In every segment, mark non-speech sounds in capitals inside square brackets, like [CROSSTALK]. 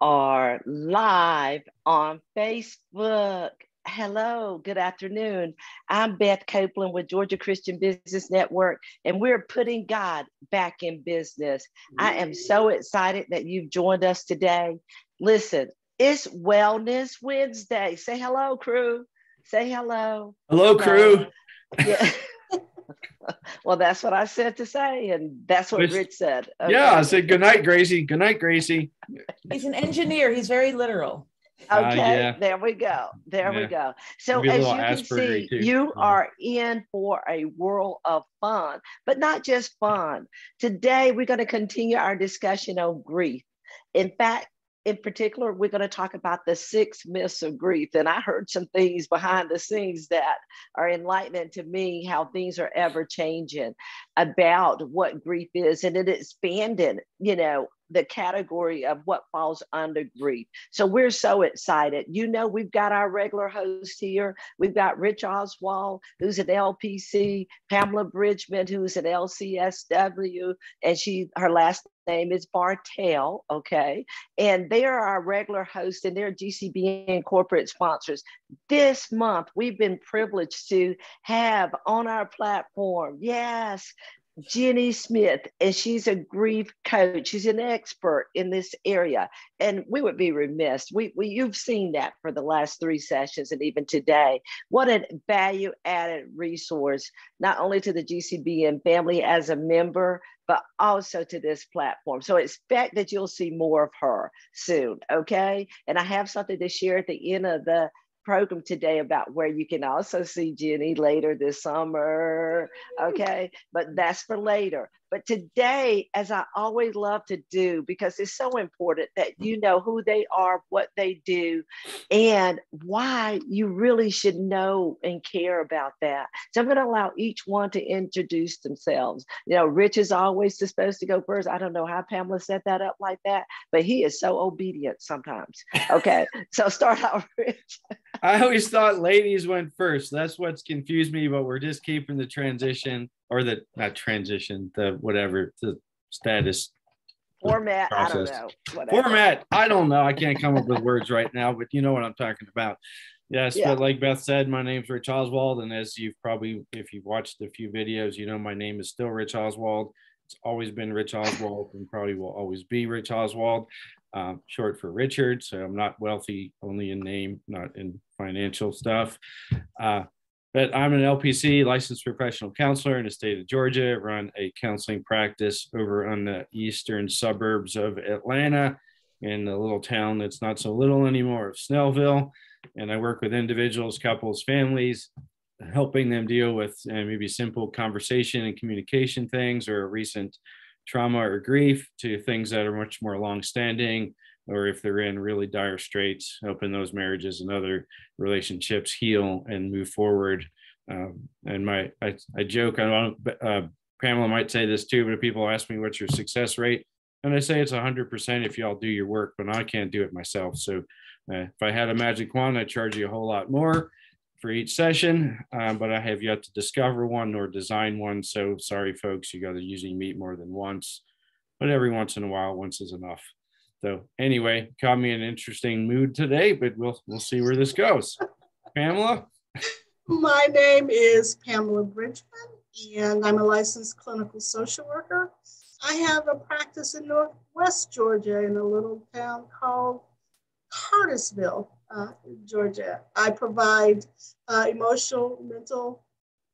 are live on Facebook. Hello, good afternoon. I'm Beth Copeland with Georgia Christian Business Network, and we're putting God back in business. I am so excited that you've joined us today. Listen, it's Wellness Wednesday. Say hello, crew. Say hello. Hello, hello. crew. Yeah. [LAUGHS] [LAUGHS] well, that's what I said to say, and that's what Rich said. Okay. Yeah, I said good night, Gracie. Good night, Gracie. He's an engineer. He's very literal. [LAUGHS] Okay, uh, yeah. there we go. There yeah. we go. So as you can see, too. you uh-huh. are in for a world of fun, but not just fun. Today, we're going to continue our discussion on grief. In fact, in particular, we're going to talk about the six myths of grief. And I heard some things behind the scenes that are enlightening to me how things are ever changing about what grief is and it expanded, you know, the category of what falls under grief. So we're so excited. You know, we've got our regular host here. We've got Rich Oswald, who's an LPC, Pamela Bridgeman, who's an LCSW, and she her last name is Bartell, okay? And they are our regular hosts and they're GCBN corporate sponsors. This month, we've been privileged to have on our platform, yes, Jinnie Schmid, and she's a grief coach. She's an expert in this area. And we would be remiss. We, we you've seen that for the last three sessions and even today. What a value added resource, not only to the GCBN family as a member, but also to this platform. So expect that you'll see more of her soon. Okay. And I have something to share at the end of the program today about where you can also see Jinnie later this summer. Okay, but that's for later. But today, as I always love to do, because it's so important that you mm-hmm. know who they are, what they do, and why you really should know and care about that. So I'm going to allow each one to introduce themselves. You know, Rich is always supposed to go first. I don't know how Pamela set that up like that, but he is so obedient sometimes. Okay, [LAUGHS] so start out, Rich. I always thought ladies went first. That's what's confused me, but we're just keeping the transition or the not transition, the whatever the status format. Process. I don't know. Whatever. Format. I don't know. I can't come up with words right now, but you know what I'm talking about. Yes, yeah. but like Beth said, my name's Rich Oswald, and as you've probably, if you've watched a few videos, you know my name is still Rich Oswald. It's always been Rich Oswald, and probably will always be Rich Oswald, um, short for Richard. So I'm not wealthy only in name, not in financial stuff. Uh, but I'm an LPC licensed professional counselor in the state of Georgia. Run a counseling practice over on the eastern suburbs of Atlanta in a little town that's not so little anymore of Snellville. And I work with individuals, couples, families, helping them deal with uh, maybe simple conversation and communication things or recent trauma or grief to things that are much more long standing or if they're in really dire straits, helping those marriages and other relationships heal and move forward. Um, and my, I, I joke, I don't, uh, Pamela might say this too, but if people ask me what's your success rate, and I say it's 100% if y'all do your work, but I can't do it myself. So uh, if I had a magic wand, I'd charge you a whole lot more for each session, um, but I have yet to discover one or design one. So sorry, folks, you got to usually meet more than once, but every once in a while, once is enough. So anyway, caught me in an interesting mood today, but we'll we'll see where this goes. Pamela. My name is Pamela Bridgeman, and I'm a licensed clinical social worker. I have a practice in Northwest Georgia in a little town called Cartersville, uh, Georgia. I provide uh, emotional, mental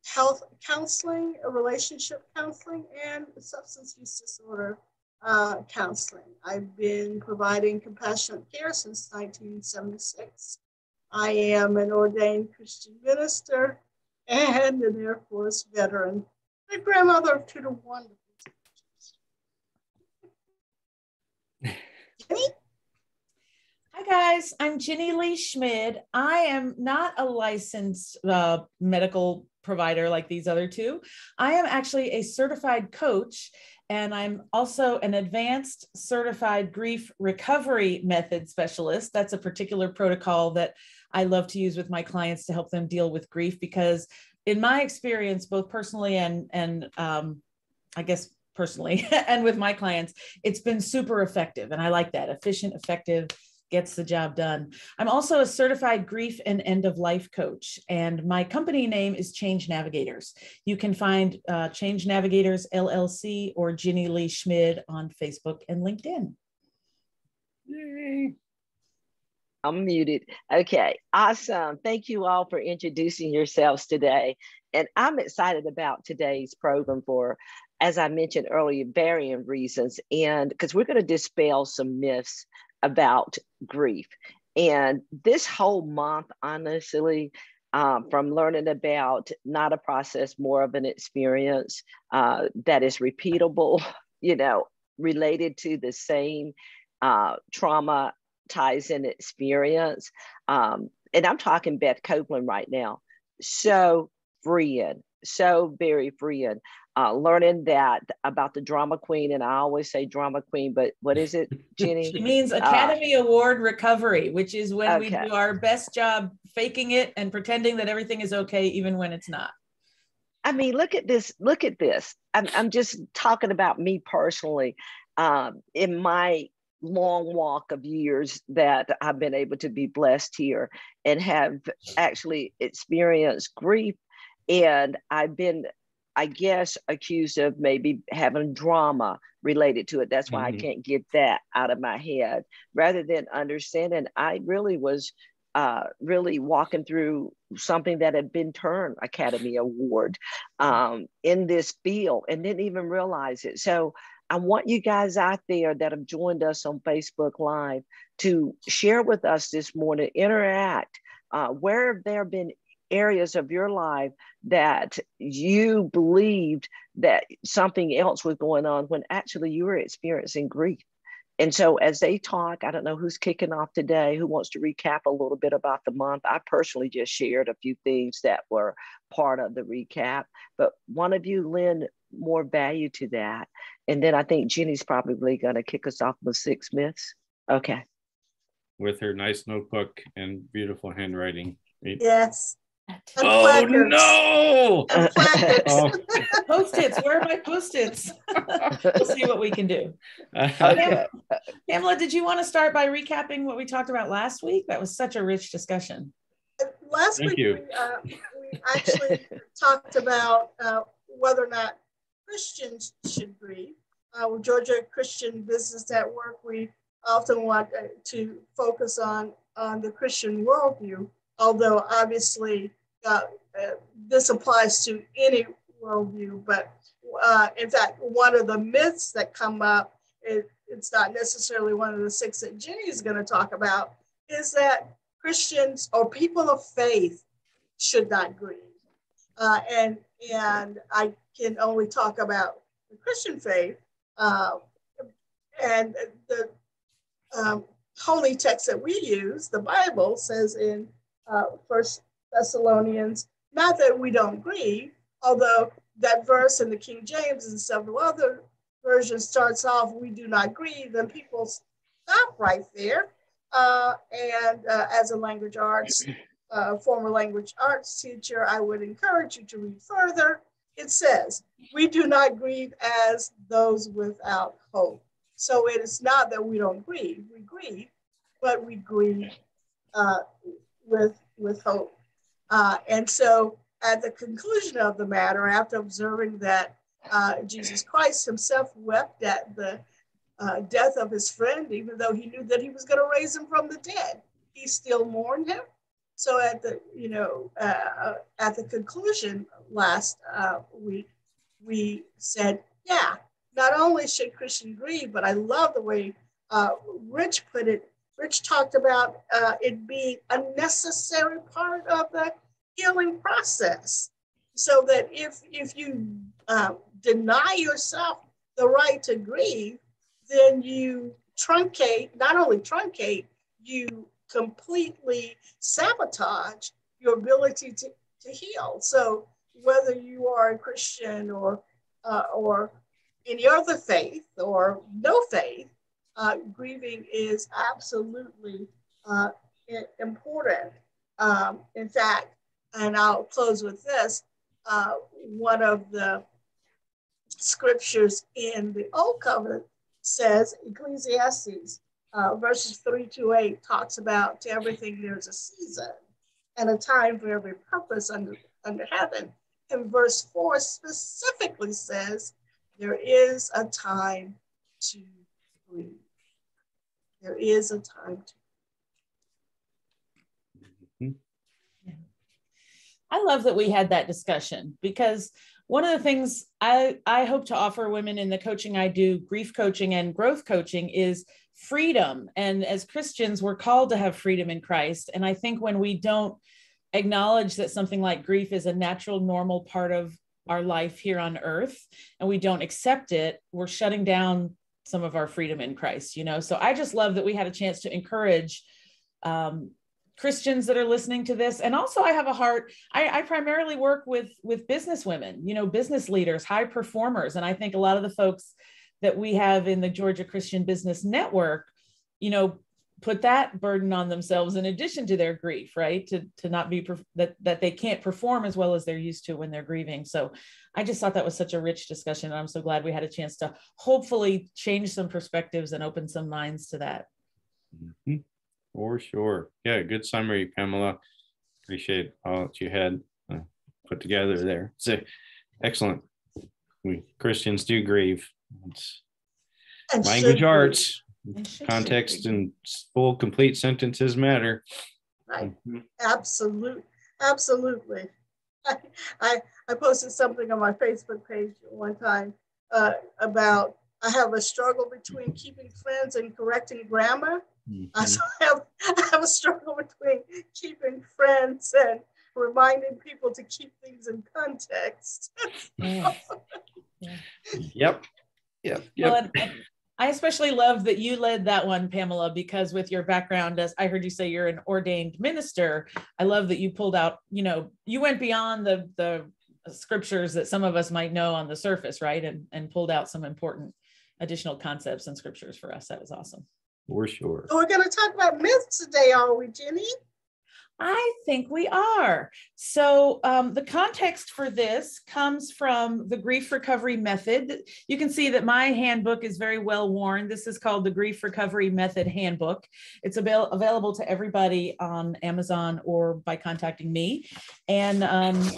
health counseling, relationship counseling, and substance use disorder uh, counseling. I've been providing compassionate care since 1976. I am an ordained Christian minister and an Air Force veteran, a grandmother of two to one. [LAUGHS] Hi guys, I'm Jinnie Lee Schmid. I am not a licensed uh, medical provider like these other two. I am actually a certified coach and I'm also an advanced certified grief recovery method specialist. That's a particular protocol that I love to use with my clients to help them deal with grief because, in my experience, both personally and and um, I guess personally [LAUGHS] and with my clients, it's been super effective. And I like that efficient, effective, gets the job done. I'm also a certified grief and end of life coach, and my company name is Change Navigators. You can find uh, Change Navigators LLC or Jinnie Lee Schmid on Facebook and LinkedIn. Yay. I'm muted. Okay, awesome. Thank you all for introducing yourselves today. And I'm excited about today's program for, as I mentioned earlier, varying reasons. And because we're going to dispel some myths about grief. And this whole month, honestly, um, from learning about not a process, more of an experience uh, that is repeatable, [LAUGHS] you know, related to the same uh, trauma ties and experience. Um, and I'm talking Beth Copeland right now. So freeing, so very freeing uh, learning that about the drama queen, and I always say drama queen, but what is it, [LAUGHS] Jinnie? she means uh, Academy uh, Award recovery, which is when okay. we do our best job faking it and pretending that everything is okay, even when it's not. I mean, look at this. Look at this. I'm, I'm just talking about me personally. Um, in my long walk of years that I've been able to be blessed here and have actually experienced grief. And I've been I guess, accused of maybe having drama related to it. That's why mm-hmm. I can't get that out of my head. Rather than understanding, I really was uh, really walking through something that had been turned Academy Award um, in this field and didn't even realize it. So I want you guys out there that have joined us on Facebook Live to share with us this morning, interact. Uh, where have there been areas of your life that you believed that something else was going on when actually you were experiencing grief. And so, as they talk, I don't know who's kicking off today, who wants to recap a little bit about the month. I personally just shared a few things that were part of the recap, but one of you lend more value to that. And then I think Jinnie's probably going to kick us off with six myths. Okay. With her nice notebook and beautiful handwriting. Yes. Oh no! [LAUGHS] oh. Post-its. Where are my post-its? [LAUGHS] we'll see what we can do. Okay. Pamela, did you want to start by recapping what we talked about last week? That was such a rich discussion. Last Thank week, you. We, uh, we actually [LAUGHS] talked about uh, whether or not Christians should grieve. Uh, with Georgia Christian Business Network, we often want uh, to focus on, on the Christian worldview although obviously uh, this applies to any worldview. But uh, in fact, one of the myths that come up, it, it's not necessarily one of the six that Jinnie is going to talk about, is that Christians or people of faith should not grieve. Uh, and, and I can only talk about the Christian faith. Uh, and the um, holy text that we use, the Bible, says in uh, First Thessalonians. Not that we don't grieve, although that verse in the King James and several other versions starts off, "We do not grieve," and people stop right there. Uh, and uh, as a language arts, uh, former language arts teacher, I would encourage you to read further. It says, "We do not grieve as those without hope." So it is not that we don't grieve; we grieve, but we grieve uh, with, with hope. Uh, and so at the conclusion of the matter, after observing that uh, Jesus Christ himself wept at the uh, death of his friend, even though he knew that he was going to raise him from the dead, he still mourned him. So at the, you know, uh, at the conclusion last uh, week, we said, yeah, not only should Christian grieve, but I love the way uh, Rich put it Rich talked about uh, it being a necessary part of the healing process. So that if, if you uh, deny yourself the right to grieve, then you truncate, not only truncate, you completely sabotage your ability to, to heal. So whether you are a Christian or, uh, or any other faith or no faith, uh, grieving is absolutely uh, important. Um, in fact, and I'll close with this, uh, one of the scriptures in the Old Covenant says, Ecclesiastes uh, verses 3 to 8 talks about to everything there's a season and a time for every purpose under, under heaven. And verse 4 specifically says, there is a time to breathe. There is a time to mm-hmm. I love that we had that discussion because one of the things I, I hope to offer women in the coaching I do, grief coaching and growth coaching, is freedom. And as Christians, we're called to have freedom in Christ. And I think when we don't acknowledge that something like grief is a natural, normal part of our life here on earth, and we don't accept it, we're shutting down some of our freedom in Christ, you know? So I just love that we had a chance to encourage um, Christians that are listening to this. And also I have a heart, I, I, primarily work with, with business women, you know, business leaders, high performers. And I think a lot of the folks that we have in the Georgia Christian Business Network, you know, put that burden on themselves in addition to their grief, right? To, to not be, that, that they can't perform as well as they're used to when they're grieving. So I just thought that was such a rich discussion. And I'm so glad we had a chance to hopefully change some perspectives and open some minds to that. Mm-hmm. For sure. Yeah, good summary, Pamela. Appreciate all that you had uh, put together there. So excellent. We Christians do grieve. It's and language arts, context and full complete sentences matter. Right. Mm-hmm. Absolutely. Absolutely. [LAUGHS] I, I, I posted something on my Facebook page one time uh, about I have a struggle between keeping friends and correcting grammar. Mm-hmm. I, [LAUGHS] have, I have a struggle between keeping friends and reminding people to keep things in context. [LAUGHS] yeah. Yep. Yep. Yep. Well, I especially love that you led that one, Pamela, because with your background as I heard you say you're an ordained minister, I love that you pulled out, you know, you went beyond the the scriptures that some of us might know on the surface, right? And and pulled out some important additional concepts and scriptures for us. That was awesome. For sure. Oh, we're going to talk about myths today, are we, Jinnie? I think we are. So, um, the context for this comes from the grief recovery method. You can see that my handbook is very well worn. This is called the Grief Recovery Method Handbook. It's avail- available to everybody on Amazon or by contacting me. And um,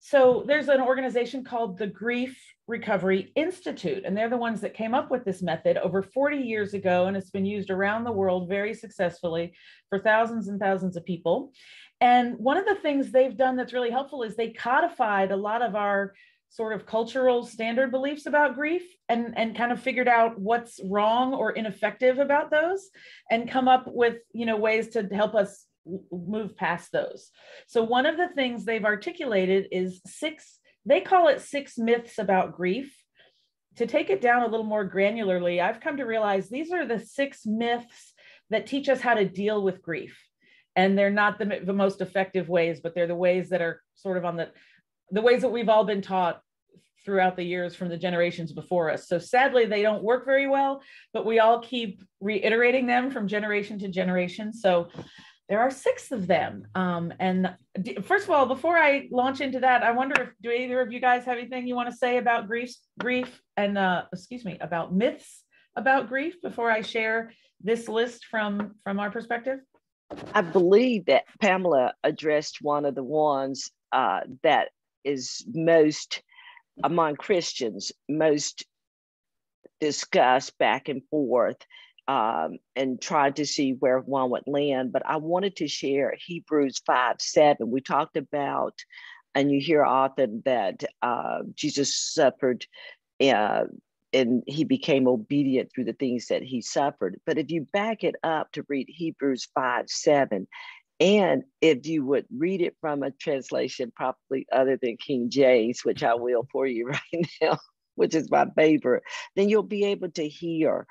so, there's an organization called the Grief Recovery Institute. And they're the ones that came up with this method over 40 years ago. And it's been used around the world very successfully for thousands and thousands of people. And one of the things they've done that's really helpful is they codified a lot of our sort of cultural standard beliefs about grief and, and kind of figured out what's wrong or ineffective about those and come up with you know ways to help us move past those. So one of the things they've articulated is six they call it six myths about grief. To take it down a little more granularly, I've come to realize these are the six myths that teach us how to deal with grief. And they're not the, the most effective ways, but they're the ways that are sort of on the, the ways that we've all been taught throughout the years from the generations before us. So sadly, they don't work very well, but we all keep reiterating them from generation to generation. So there are six of them. Um, and first of all, before I launch into that, I wonder if do either of you guys have anything you want to say about grief, grief, and uh, excuse me, about myths about grief before I share this list from from our perspective? I believe that Pamela addressed one of the ones uh, that is most among Christians most discussed back and forth um, and tried to see where one would land. But I wanted to share Hebrews 5 7. We talked about, and you hear often that uh, Jesus suffered uh, and he became obedient through the things that he suffered. But if you back it up to read Hebrews 5 7, and if you would read it from a translation probably other than King James, which I will for you [LAUGHS] right now, which is my favorite, then you'll be able to hear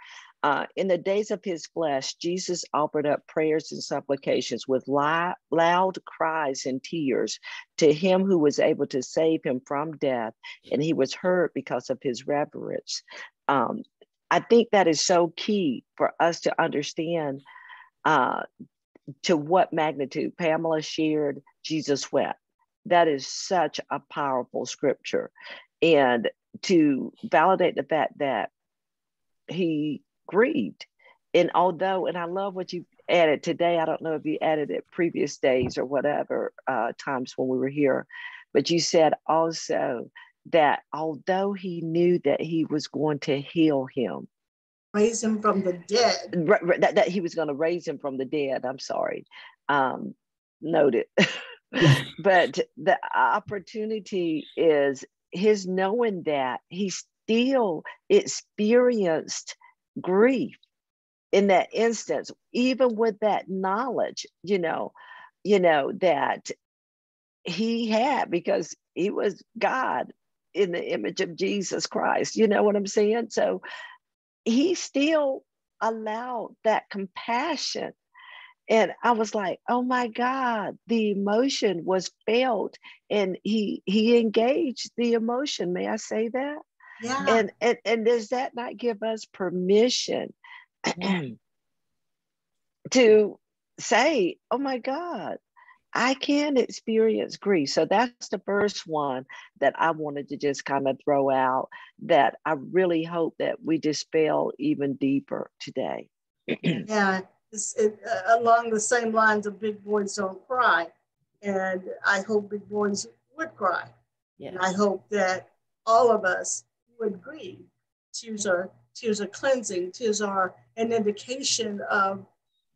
uh, in the days of his flesh, Jesus offered up prayers and supplications with loud cries and tears to him who was able to save him from death, and he was heard because of his reverence. Um, I think that is so key for us to understand uh, to what magnitude Pamela shared Jesus wept. That is such a powerful scripture. And to validate the fact that he grieved. And although, and I love what you added today, I don't know if you added it previous days or whatever uh, times when we were here, but you said also that although he knew that he was going to heal him, raise him from the dead, that, that he was going to raise him from the dead. I'm sorry. Um, noted. [LAUGHS] but the opportunity is his knowing that he still experienced grief in that instance even with that knowledge you know you know that he had because he was god in the image of jesus christ you know what i'm saying? So he still allowed that compassion. And i was like oh my god the emotion was felt and he he engaged the emotion. May i say that yeah. and and, and does that not give us permission [CLEARS THROAT] to say oh my god i can experience grief so that's the first one that i wanted to just kind of throw out that i really hope that we dispel even deeper today [CLEARS THROAT] yeah it, uh, along the same lines of big boys don't cry. And I hope big boys would cry. Yes. And I hope that all of us would grieve. Tears are tears are cleansing. Tears are an indication of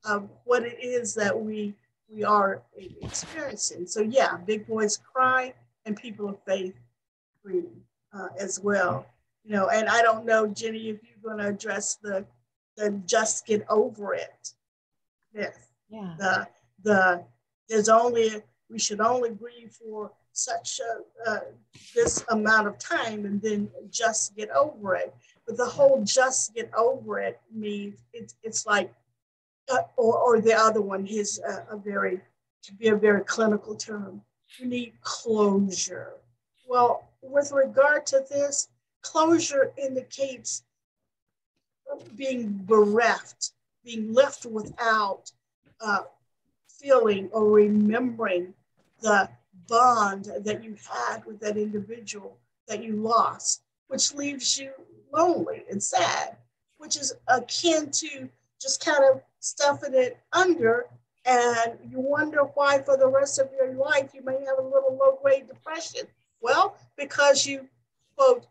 of what it is that we we are experiencing. So yeah, big boys cry, and people of faith grieve uh, as well. You know, and I don't know, Jinnie, if you're going to address the the just get over it Yes. Yeah. The the there's only we should only grieve for such a, uh, this amount of time and then just get over it. But the whole just get over it means it's it's like uh, or or the other one is a, a very to be a very clinical term. You need closure. Well, with regard to this, closure indicates being bereft being left without uh, feeling or remembering the bond that you had with that individual that you lost, which leaves you lonely and sad, which is akin to just kind of stuffing it under. And you wonder why, for the rest of your life, you may have a little low grade depression. Well, because you, quote,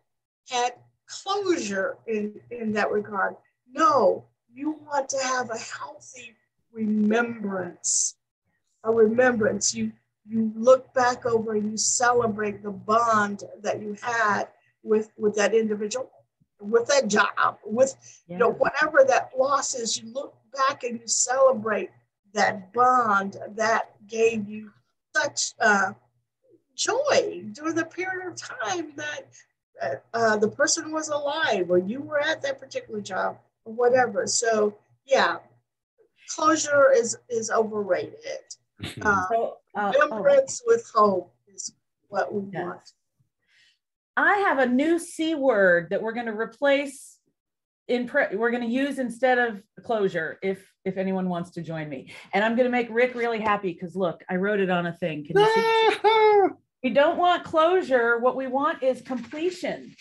had closure in, in that regard. No, you want to have a healthy remembrance, a remembrance. You you look back over and you celebrate the bond that you had with with that individual, with that job, with yeah. you know whatever that loss is. You look back and you celebrate that bond that gave you such uh, joy during the period of time that uh, the person was alive or you were at that particular job or whatever. So yeah, closure is is overrated. Uh, so, uh, remembrance oh. with hope is what we yes. want. I have a new C word that we're going to replace in pre- we're going to use instead of closure if if anyone wants to join me. And I'm going to make Rick really happy because look, I wrote it on a thing. Can you see? [LAUGHS] we don't want closure. What we want is completion.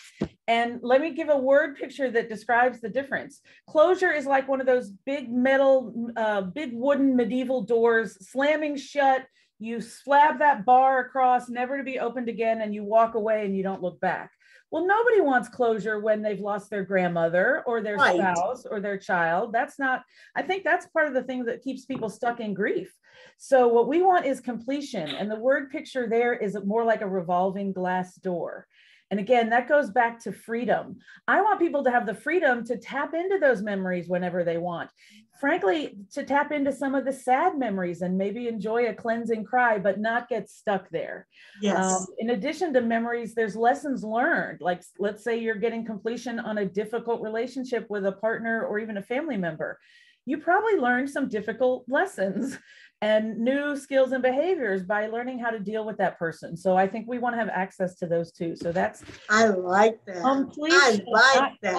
And let me give a word picture that describes the difference. Closure is like one of those big metal, uh, big wooden medieval doors slamming shut. You slab that bar across, never to be opened again, and you walk away and you don't look back. Well, nobody wants closure when they've lost their grandmother or their right. spouse or their child. That's not, I think that's part of the thing that keeps people stuck in grief. So, what we want is completion. And the word picture there is more like a revolving glass door. And again, that goes back to freedom. I want people to have the freedom to tap into those memories whenever they want. Frankly, to tap into some of the sad memories and maybe enjoy a cleansing cry, but not get stuck there. Yes. Um, in addition to memories, there's lessons learned. Like, let's say you're getting completion on a difficult relationship with a partner or even a family member. You probably learned some difficult lessons and new skills and behaviors by learning how to deal with that person. So I think we want to have access to those too. So that's I like that. I like that.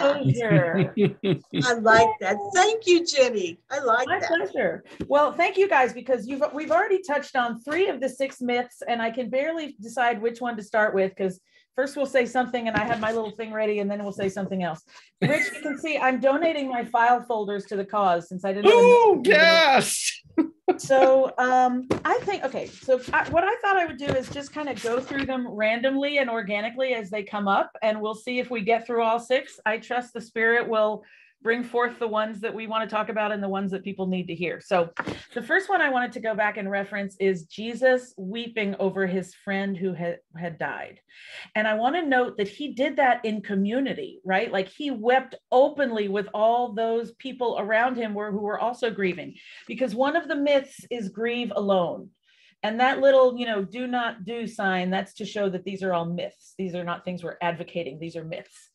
[LAUGHS] I like that. Thank you, Jinnie. I like My that. My pleasure. Well, thank you guys because you've we've already touched on three of the six myths, and I can barely decide which one to start with because first we'll say something and I have my little thing ready and then we'll say something else. Rich, you can see I'm donating my file folders to the cause since I didn't. Oh, yes. So um, I think, okay, so I, what I thought I would do is just kind of go through them randomly and organically as they come up and we'll see if we get through all six. I trust the spirit will bring forth the ones that we want to talk about and the ones that people need to hear. So, the first one I wanted to go back and reference is Jesus weeping over his friend who had, had died. And I want to note that he did that in community, right? Like he wept openly with all those people around him were, who were also grieving, because one of the myths is grieve alone. And that little, you know, do not do sign, that's to show that these are all myths. These are not things we're advocating, these are myths.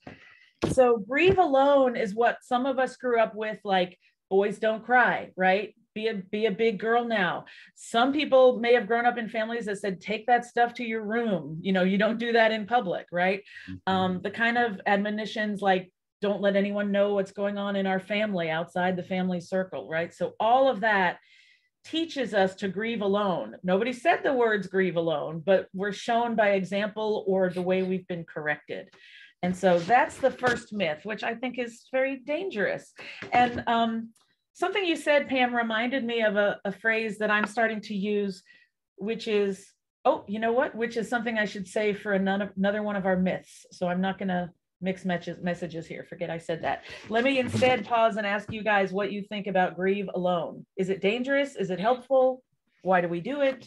So grieve alone is what some of us grew up with, like boys don't cry, right? Be a be a big girl now. Some people may have grown up in families that said, take that stuff to your room. You know, you don't do that in public, right? Mm-hmm. Um, the kind of admonitions like don't let anyone know what's going on in our family outside the family circle, right? So all of that teaches us to grieve alone. Nobody said the words grieve alone, but we're shown by example or the way we've been corrected. And so that's the first myth, which I think is very dangerous. And um, something you said, Pam, reminded me of a, a phrase that I'm starting to use, which is, oh, you know what? Which is something I should say for another, another one of our myths. So I'm not going to mix messages here. Forget I said that. Let me instead [LAUGHS] pause and ask you guys what you think about grieve alone. Is it dangerous? Is it helpful? Why do we do it?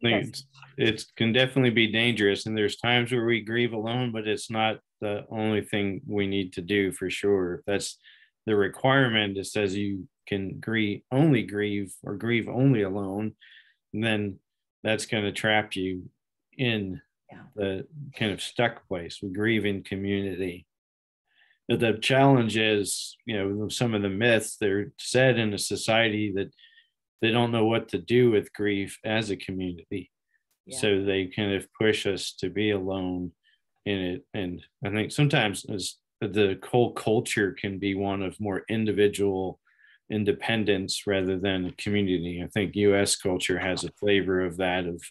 Yes. It can definitely be dangerous, and there's times where we grieve alone, but it's not the only thing we need to do for sure. That's the requirement that says you can grieve only grieve or grieve only alone, and then that's going to trap you in yeah. the kind of stuck place. We grieve in community. But the challenge is, you know, some of the myths they're said in a society that they don't know what to do with grief as a community. Yeah. So they kind of push us to be alone in it. And I think sometimes as the whole culture can be one of more individual independence rather than community. I think US culture has a flavor of that of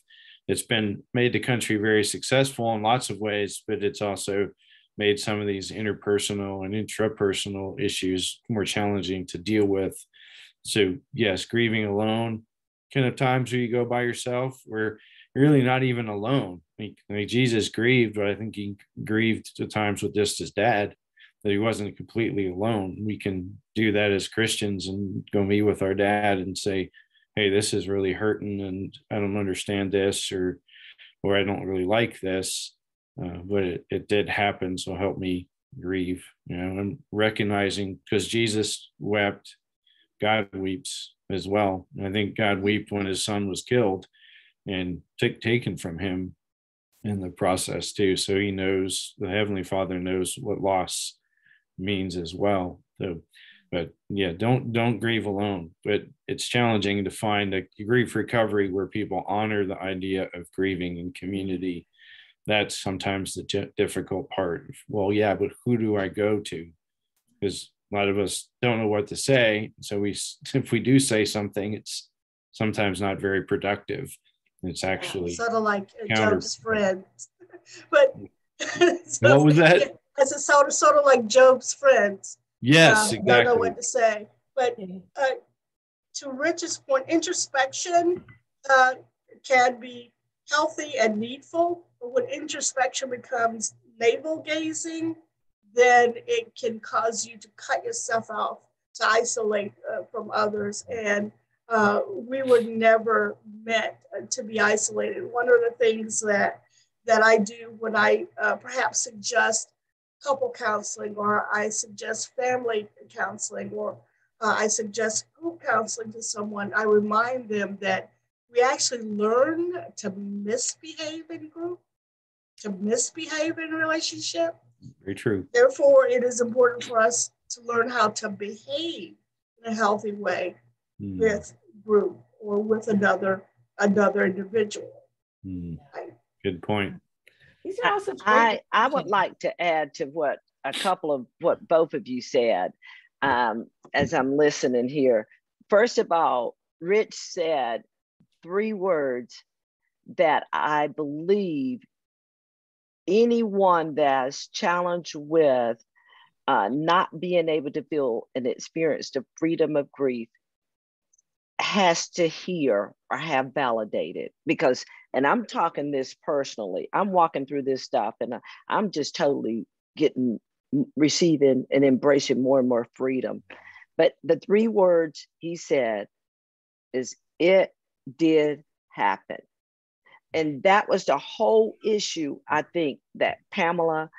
it's been made the country very successful in lots of ways, but it's also made some of these interpersonal and intrapersonal issues more challenging to deal with so yes, grieving alone, kind of times where you go by yourself, where you're really not even alone. I mean, I mean, Jesus grieved, but I think he grieved at times with just his dad, that he wasn't completely alone. We can do that as Christians and go meet with our dad and say, "Hey, this is really hurting, and I don't understand this," or or I don't really like this, uh, but it, it did happen. So help me grieve, you know, and recognizing because Jesus wept God weeps as well. I think God wept when his son was killed and t- taken from him in the process too. So he knows the Heavenly Father knows what loss means as well. So, but yeah, don't don't grieve alone. But it's challenging to find a grief recovery where people honor the idea of grieving in community. That's sometimes the difficult part. Well, yeah, but who do I go to? Because a lot of us don't know what to say. So we [LAUGHS] if we do say something it's sometimes not very productive. It's actually sort of like Job's friend [LAUGHS] but so, [LAUGHS] what was that? it's a sort of sort of like Job's friends. Yes um, exactly don't know what to say. But uh, to Rich's point introspection uh, can be healthy and needful but when introspection becomes navel gazing then it can cause you to cut yourself off, to isolate uh, from others. And uh, we were never meant to be isolated. One of the things that that I do when I uh, perhaps suggest couple counseling or I suggest family counseling or uh, I suggest group counseling to someone, I remind them that we actually learn to misbehave in group, to misbehave in relationship, very true. Therefore, it is important for us to learn how to behave in a healthy way mm. with group or with another another individual. Mm. Right? Good point. I, I would like to add to what a couple of what both of you said um, as I'm listening here. First of all, Rich said three words that I believe anyone that's challenged with uh, not being able to feel and experience the freedom of grief has to hear or have validated because and i'm talking this personally i'm walking through this stuff and i'm just totally getting receiving and embracing more and more freedom. But the three words he said is it did happen and that was the whole issue i think that pamela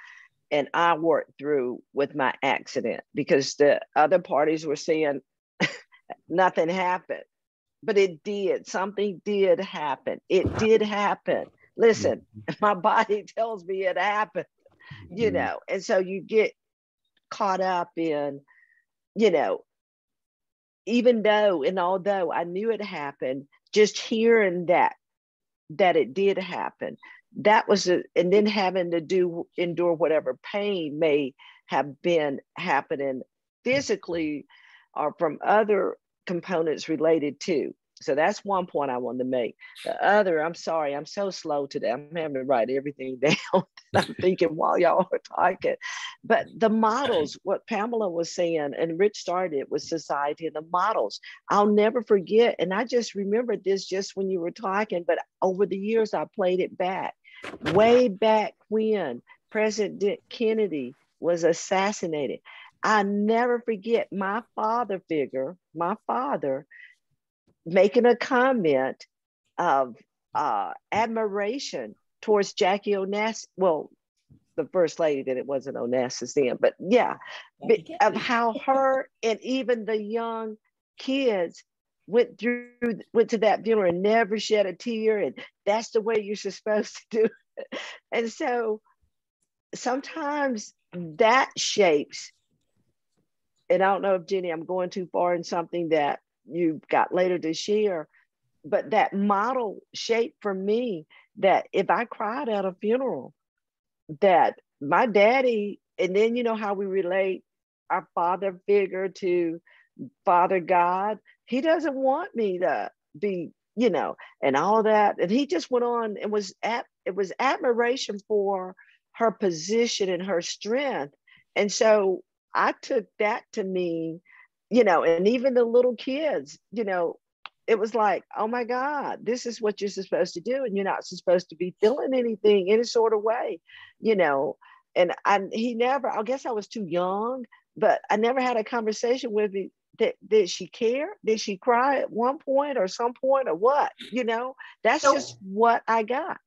and i worked through with my accident because the other parties were saying [LAUGHS] nothing happened but it did something did happen it did happen listen mm-hmm. [LAUGHS] my body tells me it happened you mm-hmm. know and so you get caught up in you know even though and although i knew it happened just hearing that that it did happen that was a, and then having to do endure whatever pain may have been happening physically or from other components related to. So that's one point I wanted to make. The other, I'm sorry, I'm so slow today. I'm having to write everything [LAUGHS] down I'm [LAUGHS] thinking while y'all are talking. But the models, what Pamela was saying, and Rich started with society and the models, I'll never forget. And I just remembered this just when you were talking, but over the years I played it back. Way back when President Kennedy was assassinated. I never forget my father figure, my father, making a comment of uh, admiration towards Jackie Onassis. Well, the first lady that it wasn't Onassis then, but yeah, of how her and even the young kids went through went to that funeral and never shed a tear, and that's the way you're supposed to do it. And so sometimes that shapes and I don't know if Jinnie, I'm going too far in something that you got later this year. but that model shape for me that if I cried at a funeral, that my daddy, and then you know how we relate our father figure to Father God, he doesn't want me to be, you know, and all that. And he just went on and was at it was admiration for her position and her strength. And so I took that to mean, you know, and even the little kids, you know, it was like, oh my God, this is what you're supposed to do. And you're not supposed to be feeling anything any sort of way, you know. And I, he never, I guess I was too young, but I never had a conversation with me. Did, did she care? Did she cry at one point or some point or what? You know, that's so, just what I got.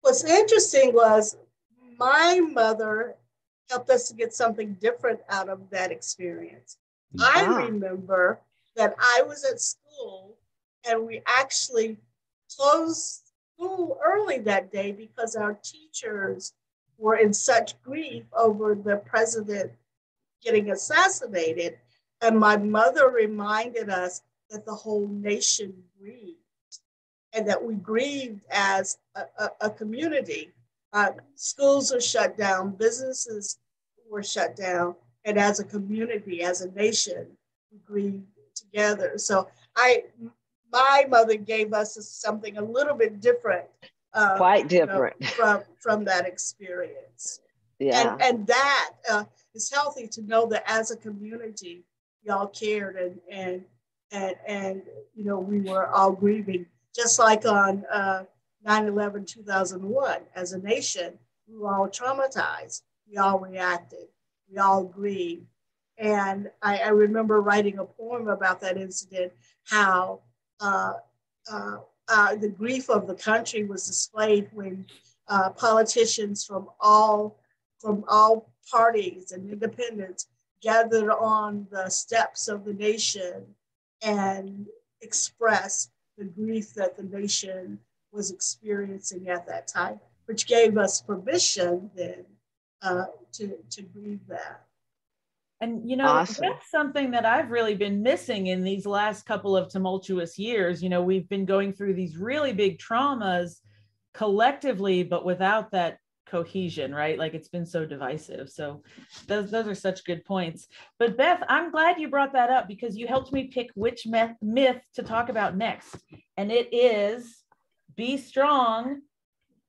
What's interesting was my mother helped us to get something different out of that experience. I remember that I was at school and we actually closed school early that day because our teachers were in such grief over the president getting assassinated. And my mother reminded us that the whole nation grieved and that we grieved as a, a, a community. Uh, schools were shut down, businesses were shut down, and as a community, as a nation, we grieved together. So I, my mother gave us something a little bit different. Uh, Quite different you know, [LAUGHS] from from that experience. Yeah, and, and that uh, is healthy to know that as a community, y'all cared and and and and you know we were all grieving, just like on uh, 9/11 2001. As a nation, we were all traumatized we all reacted, we all grieved. And I, I remember writing a poem about that incident, how uh, uh, uh, the grief of the country was displayed when uh, politicians from all from all parties and independents gathered on the steps of the nation and expressed the grief that the nation was experiencing at that time, which gave us permission then uh, to, to grieve that. And you know, awesome. that's something that I've really been missing in these last couple of tumultuous years. You know, we've been going through these really big traumas collectively, but without that cohesion, right? Like it's been so divisive. So those, those are such good points. But Beth, I'm glad you brought that up because you helped me pick which myth, myth to talk about next. And it is be strong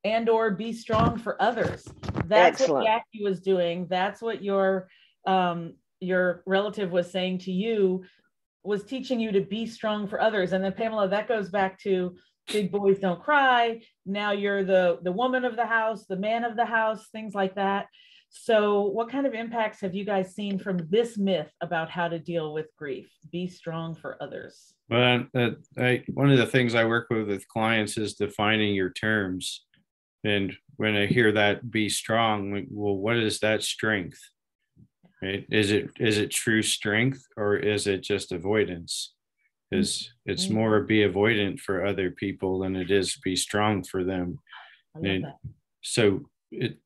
and or be strong for others That's Excellent. what Jackie was doing. That's what your um, your relative was saying to you was teaching you to be strong for others. And then Pamela, that goes back to big boys don't cry. Now you're the the woman of the house, the man of the house, things like that. So, what kind of impacts have you guys seen from this myth about how to deal with grief? Be strong for others. Well, uh, I, one of the things I work with with clients is defining your terms. And when I hear that, be strong, well, what is that strength? Right? Is it is it true strength or is it just avoidance? Is it's mm-hmm. more be avoidant for other people than it is be strong for them. And so it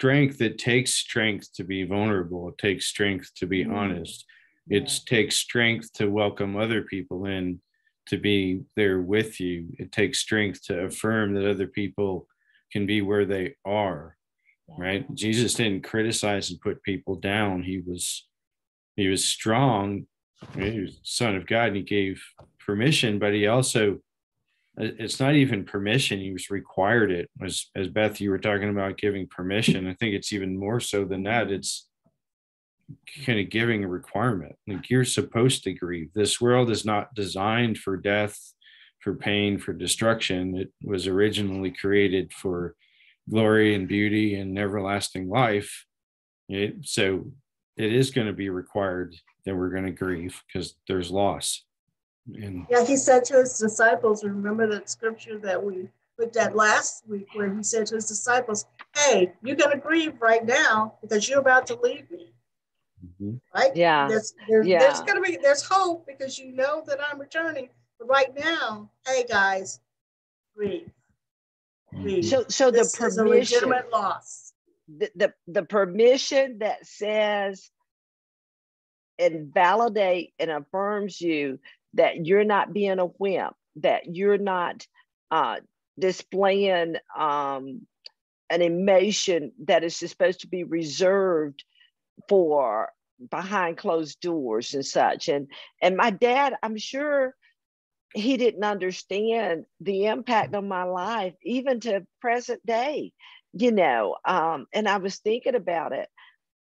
strength it takes strength to be vulnerable it takes strength to be mm-hmm. honest it yeah. takes strength to welcome other people in to be there with you it takes strength to affirm that other people can be where they are right? Jesus didn't criticize and put people down. He was he was strong. He was son of god and he gave permission but he also it's not even permission. He was required it. As as beth you were talking about giving permission. I think it's even more so than that. It's kind of giving a requirement. Like you're supposed to grieve. This world is not designed for death for pain for destruction it was originally created for glory and beauty and everlasting life it, so it is going to be required that we're going to grieve because there's loss and yeah, he said to his disciples, remember that scripture that we looked at last week where he said to his disciples, Hey, you're going to grieve right now because you're about to leave me. Mm-hmm. Right? Yeah. There's, there's, yeah. there's going to be, there's hope because you know that I'm returning. But right now, hey guys, grieve. So, so this the permission, legitimate loss. The, the, the permission that says, and validate and affirms you that you're not being a wimp, that you're not uh, displaying um, an emotion that is supposed to be reserved for behind closed doors and such. And and my dad, I'm sure he didn't understand the impact on my life, even to present day, you know. Um, and I was thinking about it.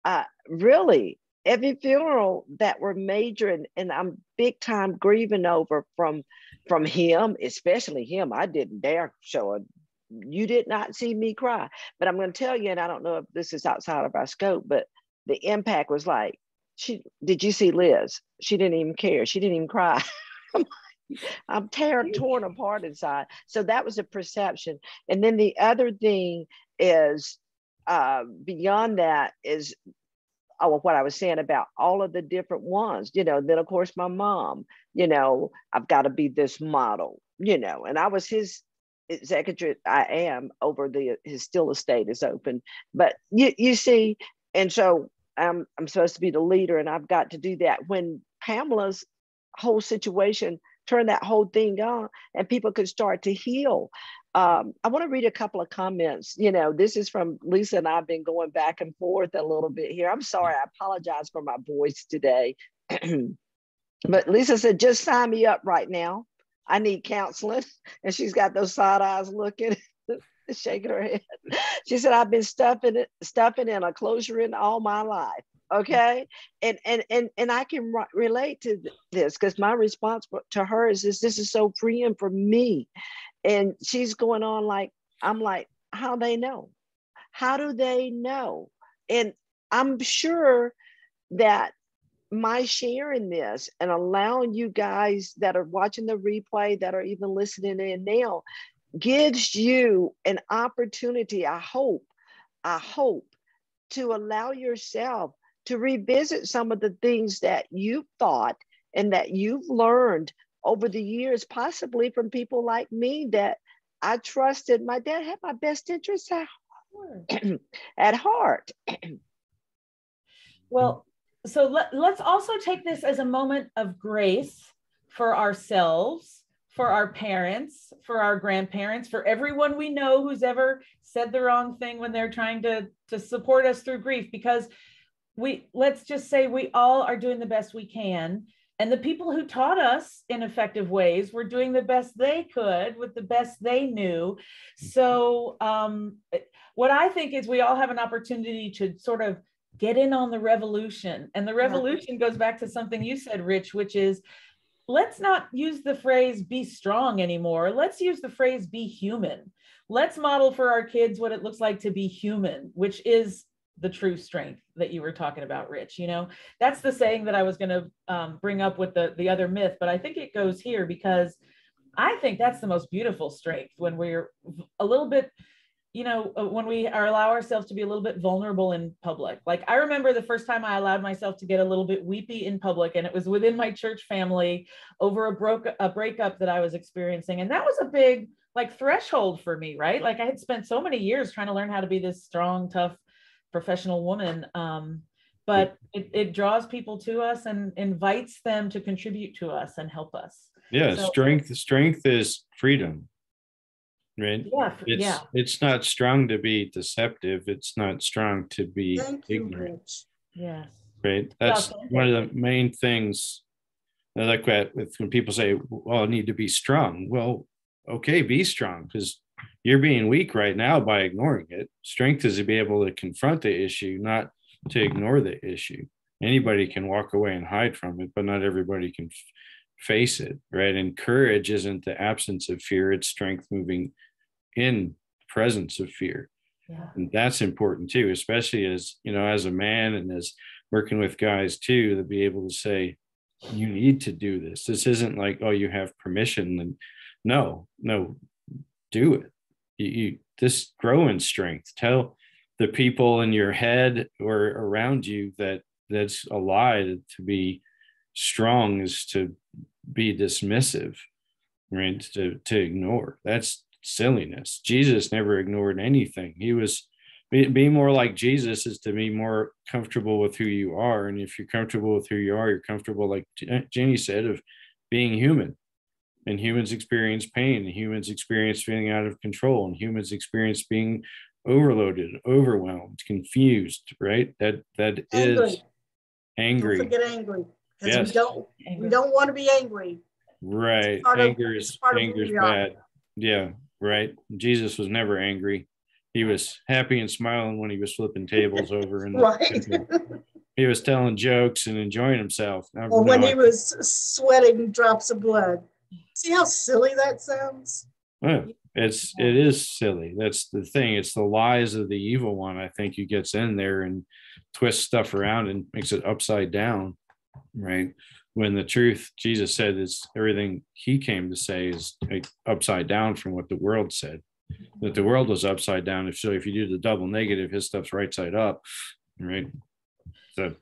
Uh, really, every funeral that were major and, I'm big time grieving over from from him, especially him. I didn't dare show it. You did not see me cry. But I'm gonna tell you, and I don't know if this is outside of our scope, but the impact was like, she did you see Liz? She didn't even care. She didn't even cry. [LAUGHS] I'm tearing torn apart inside. So that was a perception. And then the other thing is uh, beyond that is oh, what I was saying about all of the different ones, you know, then of course my mom, you know, I've got to be this model, you know, and I was his executive, I am over the, his still estate is open, but you, you see, and so I'm, I'm supposed to be the leader and I've got to do that when Pamela's whole situation turned that whole thing on and people could start to heal um, I want to read a couple of comments. You know, this is from Lisa and I've been going back and forth a little bit here. I'm sorry, I apologize for my voice today. [CLEARS THROAT] but Lisa said, just sign me up right now. I need counseling. [LAUGHS] And she's got those side eyes looking, [LAUGHS] shaking her head. She said, I've been stuffing it, stuffing in a closure in all my life. Okay. And and and and I can re- relate to this because my response to her is this this is so freeing for me. And she's going on like i'm like how they know? How do they know? And i'm sure that my sharing this and allowing you guys that are watching the replay that are even listening in now gives you an opportunity i hope i hope to allow yourself to revisit some of the things that you've thought and that you've learned over the years, possibly from people like me that I trusted. My dad had my best interests at heart. [CLEARS THROAT] at heart. well, so let, let's also take this as a moment of grace for ourselves, for our parents, for our grandparents, for everyone we know who's ever said the wrong thing when they're trying to, to support us through grief, because we let's just say we all are doing the best we can and the people who taught us in effective ways were doing the best they could with the best they knew. So um, what I think is we all have an opportunity to sort of get in on the revolution. And the revolution goes back to something you said, Rich, which is let's not use the phrase be strong anymore. Let's use the phrase be human. Let's model for our kids what it looks like to be human, which is the true strength that you were talking about, Rich. You know, that's the saying that I was going to um, bring up with the, the other myth, but I think it goes here because I think that's the most beautiful strength when we're a little bit you know, uh, when we are allow ourselves to be a little bit vulnerable in public. Like I remember the first time I allowed myself to get a little bit weepy in public, and it was within my church family over a broke a breakup that I was experiencing, and that was a big like threshold for me, right? Like I had spent so many years trying to learn how to be this strong, tough, professional woman. Um, but it, it draws people to us and invites them to contribute to us and help us. Yeah, so, strength. Strength is freedom right yeah it's yeah. it's not strong to be deceptive it's not strong to be Thank ignorant you, yes right that's yeah, one of the main things I like that with when people say well I need to be strong well okay be strong because you're being weak right now by ignoring it strength is to be able to confront the issue not to ignore the issue anybody can walk away and hide from it but not everybody can face it, right? And courage isn't the absence of fear, it's strength moving in presence of fear. Yeah. And that's important too, especially as, you know, as a man and as working with guys too, to be able to say, you need to do this. This isn't like, oh, you have permission. And no, no, do it. You, you this grow in strength. Tell the people in your head or around you that that's a lie to be strong is to be dismissive, right? To, to ignore. That's silliness. Jesus never ignored anything. He was be, be more like Jesus is to be more comfortable with who you are. And if you're comfortable with who you are, you're comfortable, like Jinnie said, of being human. And humans experience pain, and humans experience feeling out of control, and humans experience being overloaded, overwhelmed, confused, right? That that angry. is angry. Don't forget angry because yes. we don't we don't want to be angry. Right, anger is anger is bad. Yeah, right. Jesus was never angry. He was happy and smiling when he was flipping tables over [LAUGHS] and right. he was telling jokes and enjoying himself. Or when he was sweating drops of blood. See how silly that sounds? It's it is silly. That's the thing. It's the lies of the evil one. I think he gets in there and twists stuff around and makes it upside down right? When the truth, Jesus said, is everything he came to say is upside down from what the world said. That the world was upside down. If so, if you do the double negative, his stuff's right side up, right? So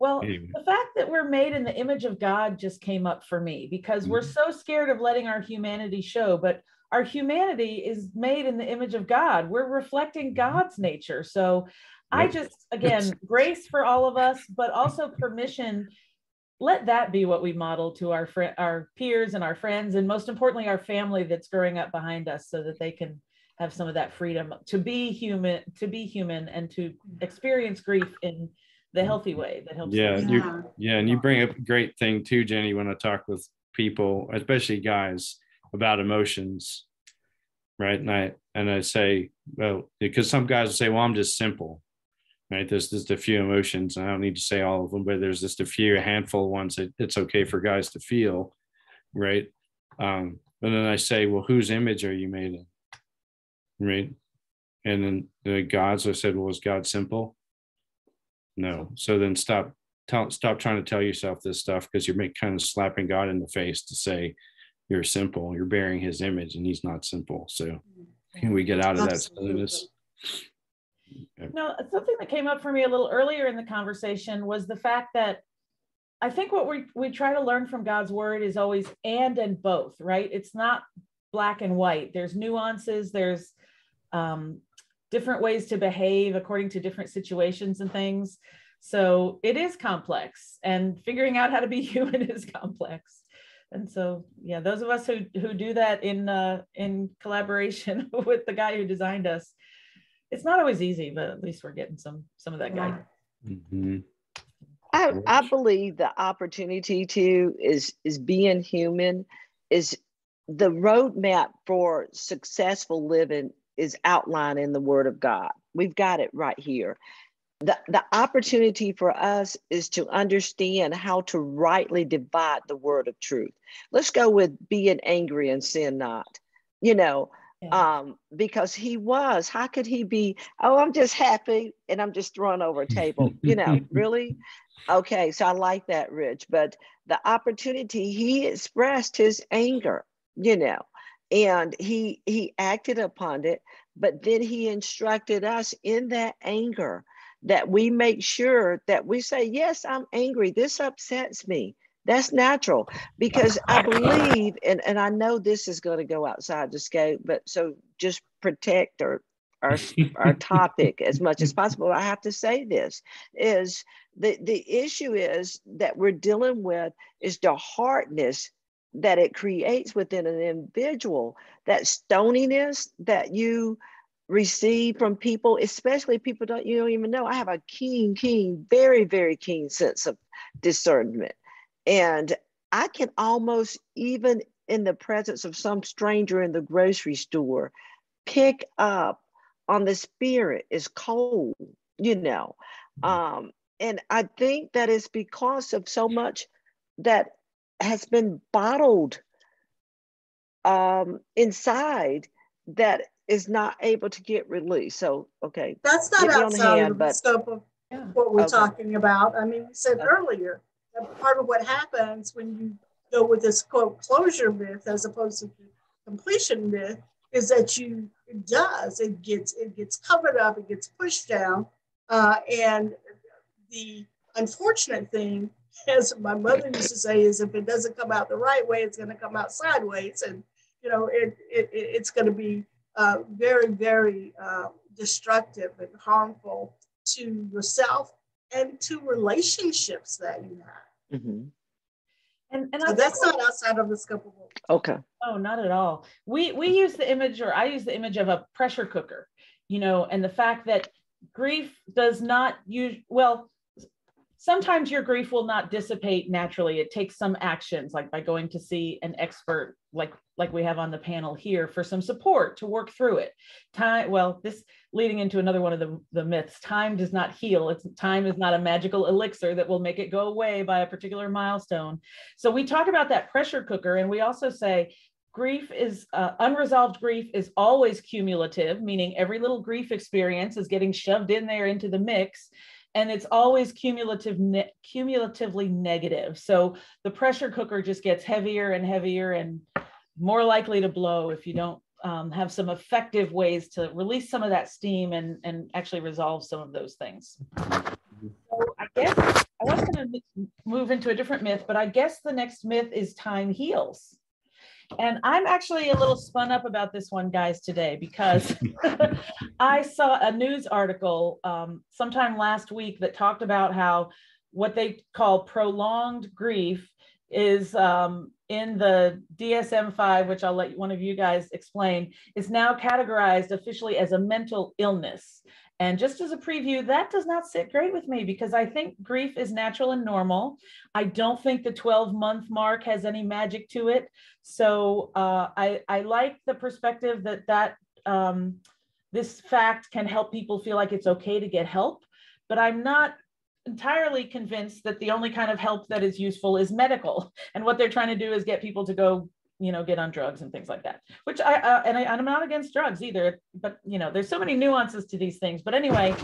well, the fact that we're made in the image of God just came up for me because we're mm-hmm. so scared of letting our humanity show, but our humanity is made in the image of God. We're reflecting mm-hmm. God's nature. So I just, [LAUGHS] again, grace for all of us, but also permission let that be what we model to our fr- our peers and our friends and most importantly our family that's growing up behind us so that they can have some of that freedom to be human to be human and to experience grief in the healthy way that helps yeah you yeah and you bring up a great thing too Jinnie when i talk with people especially guys about emotions right and i and i say well because some guys will say well i'm just simple right? There's just a few emotions. and I don't need to say all of them, but there's just a few, a handful of ones that it's okay for guys to feel, right? Um, and then I say, well, whose image are you made in? Right? And then the gods, I said, well, is God simple? No. So then stop, tell, stop trying to tell yourself this stuff because you're make, kind of slapping God in the face to say you're simple. You're bearing His image, and He's not simple. So can we get out of that silliness? No, something that came up for me a little earlier in the conversation was the fact that I think what we we try to learn from God's word is always and and both, right? It's not black and white. There's nuances. There's um, different ways to behave according to different situations and things. So it is complex, and figuring out how to be [LAUGHS] human is complex. And so, yeah, those of us who who do that in uh, in collaboration [LAUGHS] with the guy who designed us, it's not always easy, but at least we're getting some some of that guidance. Mm-hmm. I, I believe the opportunity to is is being human is the roadmap for successful living is outlined in the Word of God. We've got it right here. The, the opportunity for us is to understand how to rightly divide the word of truth. Let's go with being angry and sin not. You know, yeah. um, because he was. How could he be? Oh, I'm just happy and I'm just throwing over a table. [LAUGHS] you know, really? Okay, so I like that, Rich. But the opportunity, he expressed his anger, you know, and he he acted upon it, but then he instructed us in that anger that we make sure that we say, Yes, I'm angry. This upsets me. That's natural because I believe, and, and I know this is going to go outside the scope, but so just protect our, our, our [LAUGHS] topic as much as possible. I have to say this is the, the issue is that we're dealing with is the hardness that it creates within an individual, that stoniness that you receive from people, especially people don't you don't even know. I have a keen, keen, very, very keen sense of discernment. And I can almost, even in the presence of some stranger in the grocery store, pick up on the spirit is cold, you know. Mm-hmm. Um, and I think that is because of so much that has been bottled um, inside that is not able to get released. So, okay. That's not outside hand, of the scope of yeah. what we're okay. talking about. I mean, we said okay. earlier, part of what happens when you go with this quote closure myth as opposed to completion myth is that you it does it gets it gets covered up it gets pushed down uh, and the unfortunate thing as my mother used to say is if it doesn't come out the right way it's going to come out sideways and you know it, it it's going to be uh, very very uh, destructive and harmful to yourself and to relationships that you have Mm-hmm. And, and so that's not outside of the scope of work. Okay. Oh, not at all. We we use the image, or I use the image of a pressure cooker, you know, and the fact that grief does not use well sometimes your grief will not dissipate naturally. It takes some actions like by going to see an expert like like we have on the panel here for some support to work through it. Time well this leading into another one of the, the myths time does not heal. It's time is not a magical elixir that will make it go away by a particular milestone. So we talk about that pressure cooker and we also say grief is uh, unresolved grief is always cumulative meaning every little grief experience is getting shoved in there into the mix and it's always cumulative ne- cumulatively negative. So the pressure cooker just gets heavier and heavier and more likely to blow if you don't um, have some effective ways to release some of that steam and and actually resolve some of those things. So i guess i was going to move into a different myth but i guess the next myth is time heals and I'm actually a little spun up about this one, guys, today because [LAUGHS] I saw a news article um, sometime last week that talked about how what they call prolonged grief is um, in the DSM 5, which I'll let one of you guys explain, is now categorized officially as a mental illness. And just as a preview, that does not sit great with me because I think grief is natural and normal. I don't think the 12 month mark has any magic to it. So uh, I, I like the perspective that that um, this fact can help people feel like it's okay to get help, but I'm not entirely convinced that the only kind of help that is useful is medical. [LAUGHS] And what they're trying to do is get people to go you know get on drugs and things like that which i uh, and I, i'm not against drugs either but you know there's so many nuances to these things but anyway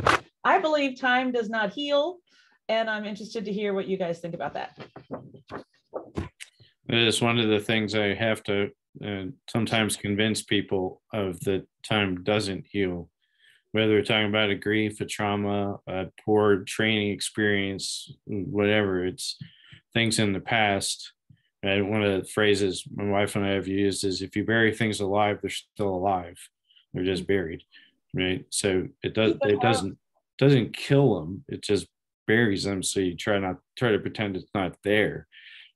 i believe time does not heal and i'm interested to hear what you guys think about that. It's one of the things i have to uh, sometimes convince people of that time doesn't heal. Whether we're talking about a grief a trauma a poor training experience whatever it's things in the past and one of the phrases my wife and I have used is if you bury things alive, they're still alive. They're just buried. Right. So it does it doesn't doesn't kill them, it just buries them. So you try not try to pretend it's not there.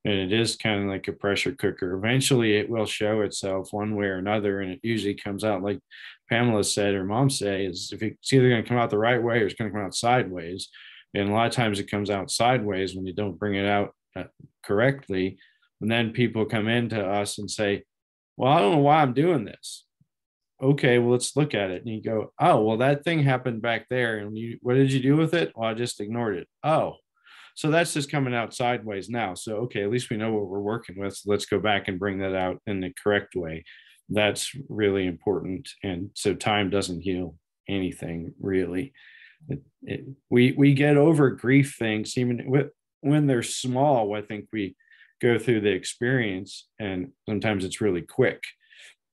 And it is kind of like a pressure cooker. Eventually it will show itself one way or another. And it usually comes out like Pamela said or mom say is if it's either going to come out the right way or it's going to come out sideways. And a lot of times it comes out sideways when you don't bring it out uh, correctly and then people come into us and say, well, I don't know why I'm doing this. okay, well, let's look at it. And you go, oh, well, that thing happened back there. And you, what did you do with it? Well, I just ignored it. Oh, so that's just coming out sideways now. So, okay, at least we know what we're working with. So let's go back and bring that out in the correct way. That's really important. And so time doesn't heal anything really. It, it, we, we get over grief things even when they're small. I think we go through the experience and sometimes it's really quick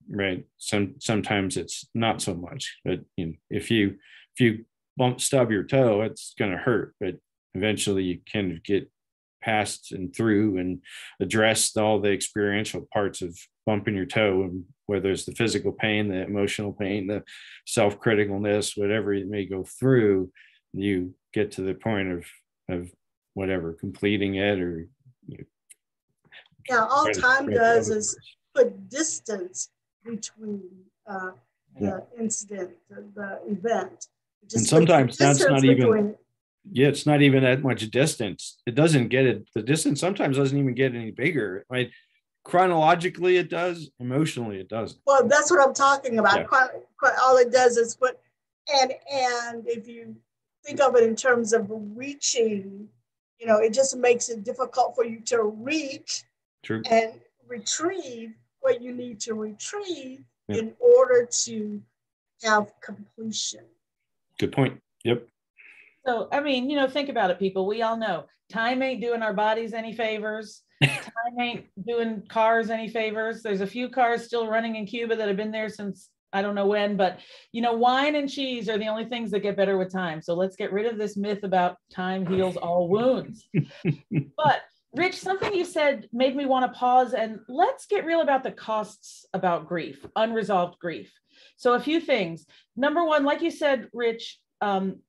right? Some sometimes it's not so much but you know if you if you bump stub your toe it's going to hurt but eventually you can get past and through and address all the experiential parts of bumping your toe and whether it's the physical pain the emotional pain the self-criticalness whatever you may go through you get to the point of of whatever completing it or you yeah all time does is put distance between uh, the incident, the, the event. and sometimes that's not even. Yeah, it's not even that much distance. It doesn't get it. The distance sometimes doesn't even get any bigger. Right? Chronologically, it does. Emotionally, it doesn't. Well, that's what I'm talking about. Yeah. All it does is put, and and if you think of it in terms of reaching, you know, it just makes it difficult for you to reach True. and retrieve what you need to retrieve yep. in order to have completion. Good point. Yep. So, I mean, you know, think about it, people. We all know time ain't doing our bodies any favors. [LAUGHS] time ain't doing cars any favors. There's a few cars still running in Cuba that have been there since I don't know when, but you know, wine and cheese are the only things that get better with time. So let's get rid of this myth about time heals all wounds. [LAUGHS] but Rich, something you said made me want to pause and let's get real about the costs about grief, unresolved grief. So a few things. Number one, like you said, Rich, um,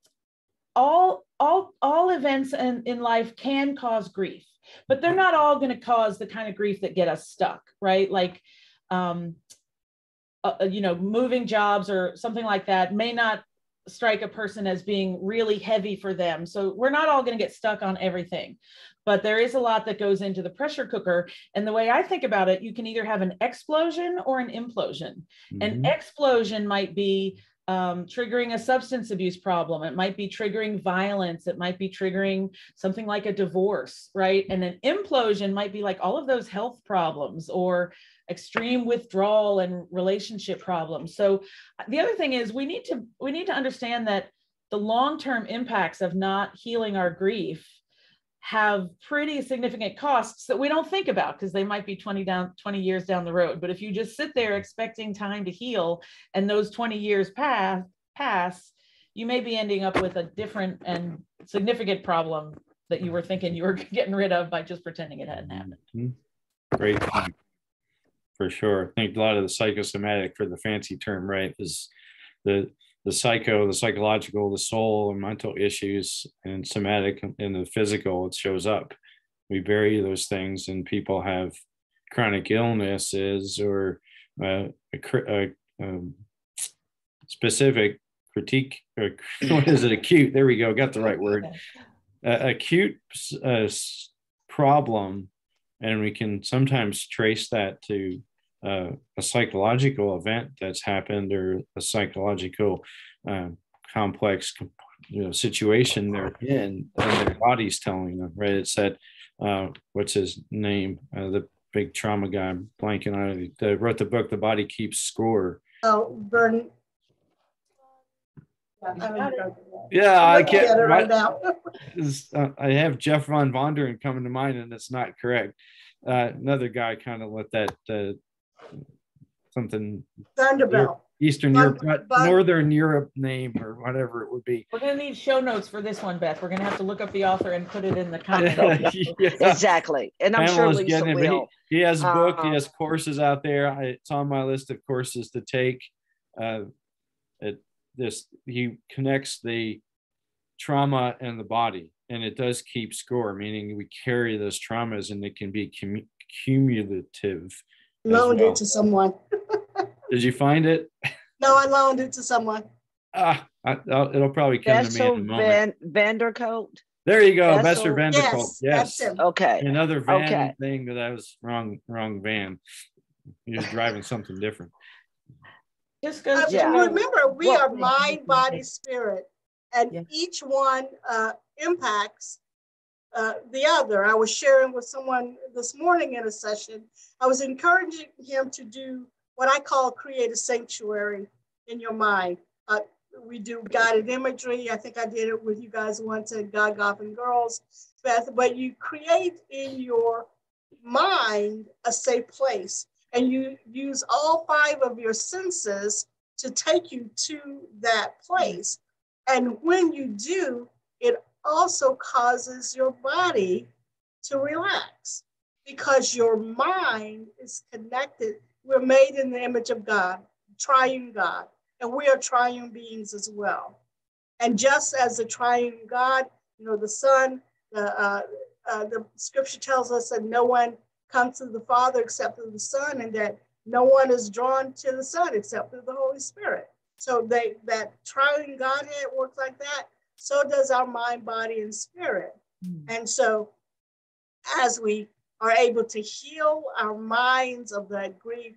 all all all events in, in life can cause grief, but they're not all going to cause the kind of grief that get us stuck, right? Like um, uh, uh, you know, moving jobs or something like that may not strike a person as being really heavy for them. So we're not all going to get stuck on everything but there is a lot that goes into the pressure cooker. And the way I think about it, you can either have an explosion or an implosion. Mm-hmm. An explosion might be um, triggering a substance abuse problem. It might be triggering violence. It might be triggering something like a divorce, right? And an implosion might be like all of those health problems or extreme withdrawal and relationship problems. So the other thing is we need to we need to understand that the long-term impacts of not healing our grief have pretty significant costs that we don't think about because they might be 20 down 20 years down the road. But if you just sit there expecting time to heal and those 20 years pass pass you may be ending up with a different and significant problem that you were thinking you were [LAUGHS] getting rid of by just pretending it hadn't happened. Mm-hmm. great for sure. I think a lot of the psychosomatic for the fancy term right is the the psycho, the psychological, the soul, and mental issues, and somatic and the physical, it shows up. We bury those things, and people have chronic illnesses or uh, a, a, a, um, specific critique. Or, [LAUGHS] what is it? Acute. There we go. Got the right word. Uh, acute uh, problem, and we can sometimes trace that to uh, a psychological event that's happened or a psychological uh, complex you know situation they're in and their body's telling them right It's that, uh, what's his name uh, the big trauma guy I'm blanking on it that wrote the book the body keeps score oh burn yeah, I can't. Right now. [LAUGHS] uh, I have Jeff Van Vonderen coming to mind, and it's not correct. Uh, another guy kind of let that uh, something Vanderbilt. Eastern Europe, Northern Europe name or whatever it would be. We're going to need show notes for this one, Beth. We're going to have to look up the author and put it in the comment. [LAUGHS] yeah. Exactly, and I'm Pamela's sure Lisa will. He, he, has a book. he uh, has courses out there. I, it's on my list of courses to take. Uh, it this he connects the trauma and the body, and it does keep score, meaning we carry those traumas, and it can be cum- cumulative loaned well. it to someone. [LAUGHS] Did you find it? No, I loaned it to someone. Ah, I, it'll probably come Bessel to me in a moment. Van, Vandercoat. There you go, Bessel van der Kolk. Yes, yes. okay. Another van okay. thing that I was wrong, wrong van. He was driving [LAUGHS] something different. Just go. Uh, yeah. Remember, we well, are mind, body, spirit, and yeah. each one uh, impacts uh, the other. I was sharing with someone this morning in a session. I was encouraging him to do what I call create a sanctuary in your mind. Uh, we do guided imagery. I think I did it with you guys once at God, Golf, and Girls. Beth, but you create in your mind a safe place and you use all five of your senses to take you to that place. And when you do, it also causes your body to relax because your mind is connected. We're made in the image of God, triune God, and we are triune beings as well. And just as the triune God, you know, the Son, the, uh, uh, the scripture tells us that no one comes to the Father except through the Son, and that no one is drawn to the Son except through the Holy Spirit. So they that triune Godhead works like that. So does our mind, body, and spirit. Mm. And so as we are able to heal our minds of that grief,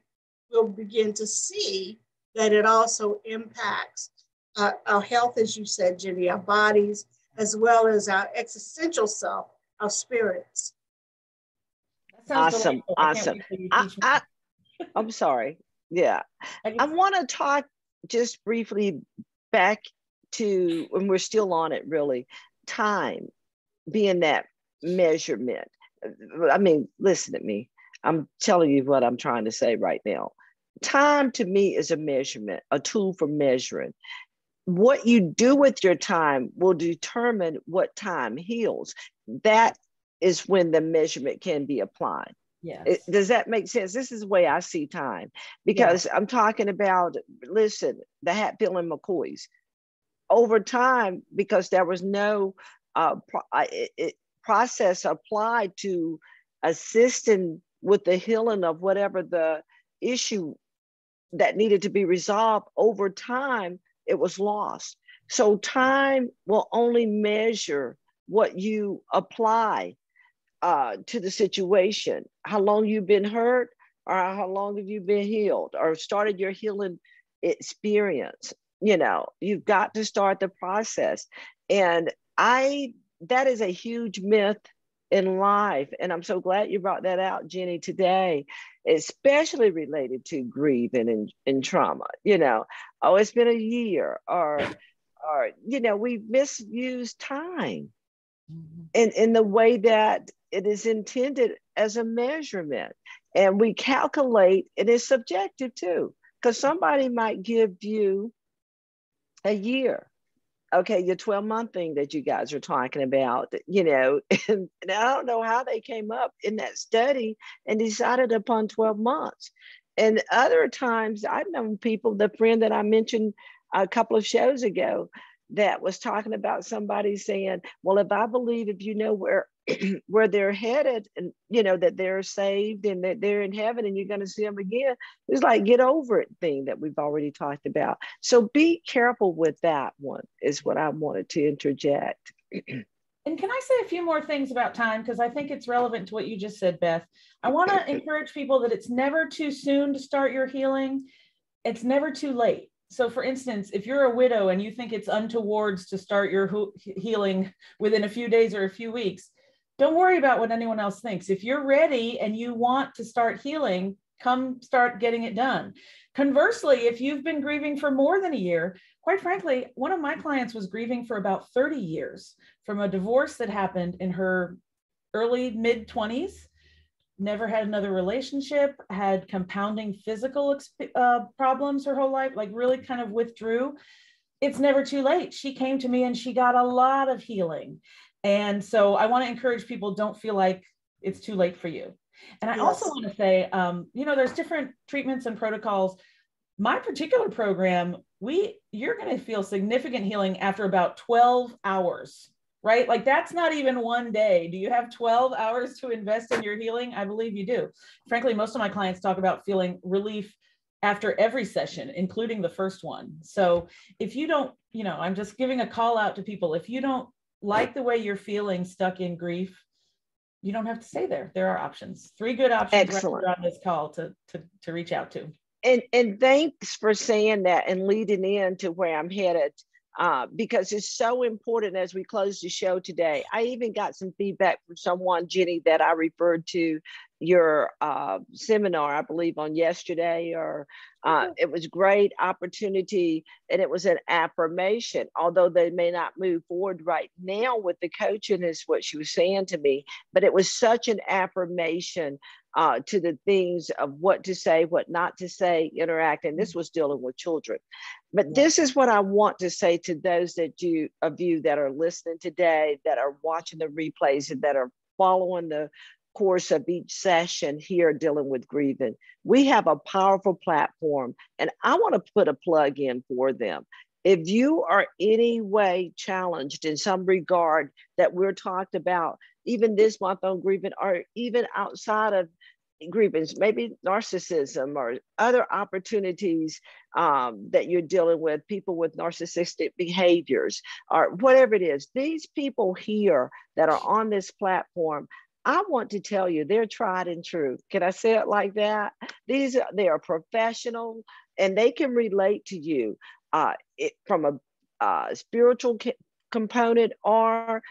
we'll begin to see that it also impacts uh, our health, as you said, Jinnie, our bodies, as well as our existential self, our spirits. Awesome, awesome. I, I, I'm sorry. Yeah. [LAUGHS] I want to talk just briefly back to when we're still on it, really, time being that measurement. I mean, listen to me. I'm telling you what I'm trying to say right now. Time to me is a measurement, a tool for measuring. What you do with your time will determine what time heals. That is when the measurement can be applied. Yeah. does that make sense? This is the way I see time because yeah. I'm talking about, listen, the Hatfield and McCoys. Over time, because there was no uh, pro- it, process applied to assisting with the healing of whatever the issue that needed to be resolved over time, it was lost. So time will only measure what you apply uh, to the situation, how long you've been hurt, or how long have you been healed, or started your healing experience. You know, you've got to start the process. And I, that is a huge myth in life. And I'm so glad you brought that out, Jinnie, today, especially related to grieving and, and trauma. You know, oh, it's been a year, or, or, you know, we misuse time mm-hmm. in, in the way that it is intended as a measurement. And we calculate, it is subjective too, because somebody might give you a year. Okay, your 12 month thing that you guys are talking about, you know, [LAUGHS] and, and I don't know how they came up in that study and decided upon 12 months. And other times I've known people, the friend that I mentioned a couple of shows ago, that was talking about somebody saying, Well, if I believe if you know where [CLEARS THROAT] where they're headed and you know that they're saved and that they're in heaven and you're going to see them again it's like get over it thing that we've already talked about. So be careful with that one is what i wanted to interject. [CLEARS THROAT] And can i say a few more things about time? Because i think it's relevant to what you just said beth. I want to encourage people that it's never too soon to start your healing. It's never too late. So for instance if you're a widow and you think it's untowards to start your healing within a few days or a few weeks don't worry about what anyone else thinks. If you're ready and you want to start healing, come start getting it done. Conversely, if you've been grieving for more than a year, quite frankly, one of my clients was grieving for about 30 years from a divorce that happened in her early mid 20s. Never had another relationship, had compounding physical uh, problems her whole life, like really kind of withdrew. It's never too late. She came to me and she got a lot of healing. And so I want to encourage people don't feel like it's too late for you. And I yes. also want to say, um, you know, there's different treatments and protocols. My particular program, we you're going to feel significant healing after about 12 hours, right? Like that's not even one day. Do you have 12 hours to invest in your healing? I believe you do. Frankly, most of my clients talk about feeling relief after every session, including the first one. So if you don't, you know, I'm just giving a call out to people. If you don't like the way you're feeling stuck in grief, you don't have to stay there. There are options. Three good options Excellent. on this call to, to, to reach out to. and and thanks for saying that and leading in to where I'm headed. Uh, because it's so important as we close the show today. I even got some feedback from someone, Jinnie, that I referred to your uh, seminar, I believe, on yesterday, or uh, mm-hmm. it was great opportunity, and it was an affirmation. Although they may not move forward right now with the coaching, is what she was saying to me, but it was such an affirmation uh, to the things of what to say, what not to say, interact. And this mm. was dealing with children. But this is what I want to say to those that you of you that are listening today, that are watching the replays, and that are following the course of each session here dealing with grieving. We have a powerful platform, and I want to put a plug in for them. If you are any way challenged in some regard that we're talked about, even this month on grieving, or even outside of grievance, maybe narcissism or other opportunities um, that you're dealing with, people with narcissistic behaviors or whatever it is. These people here that are on this platform, I want to tell you they're tried and true. Can I say it like that? These are, they are professional and they can relate to you uh, it, from a uh, spiritual component or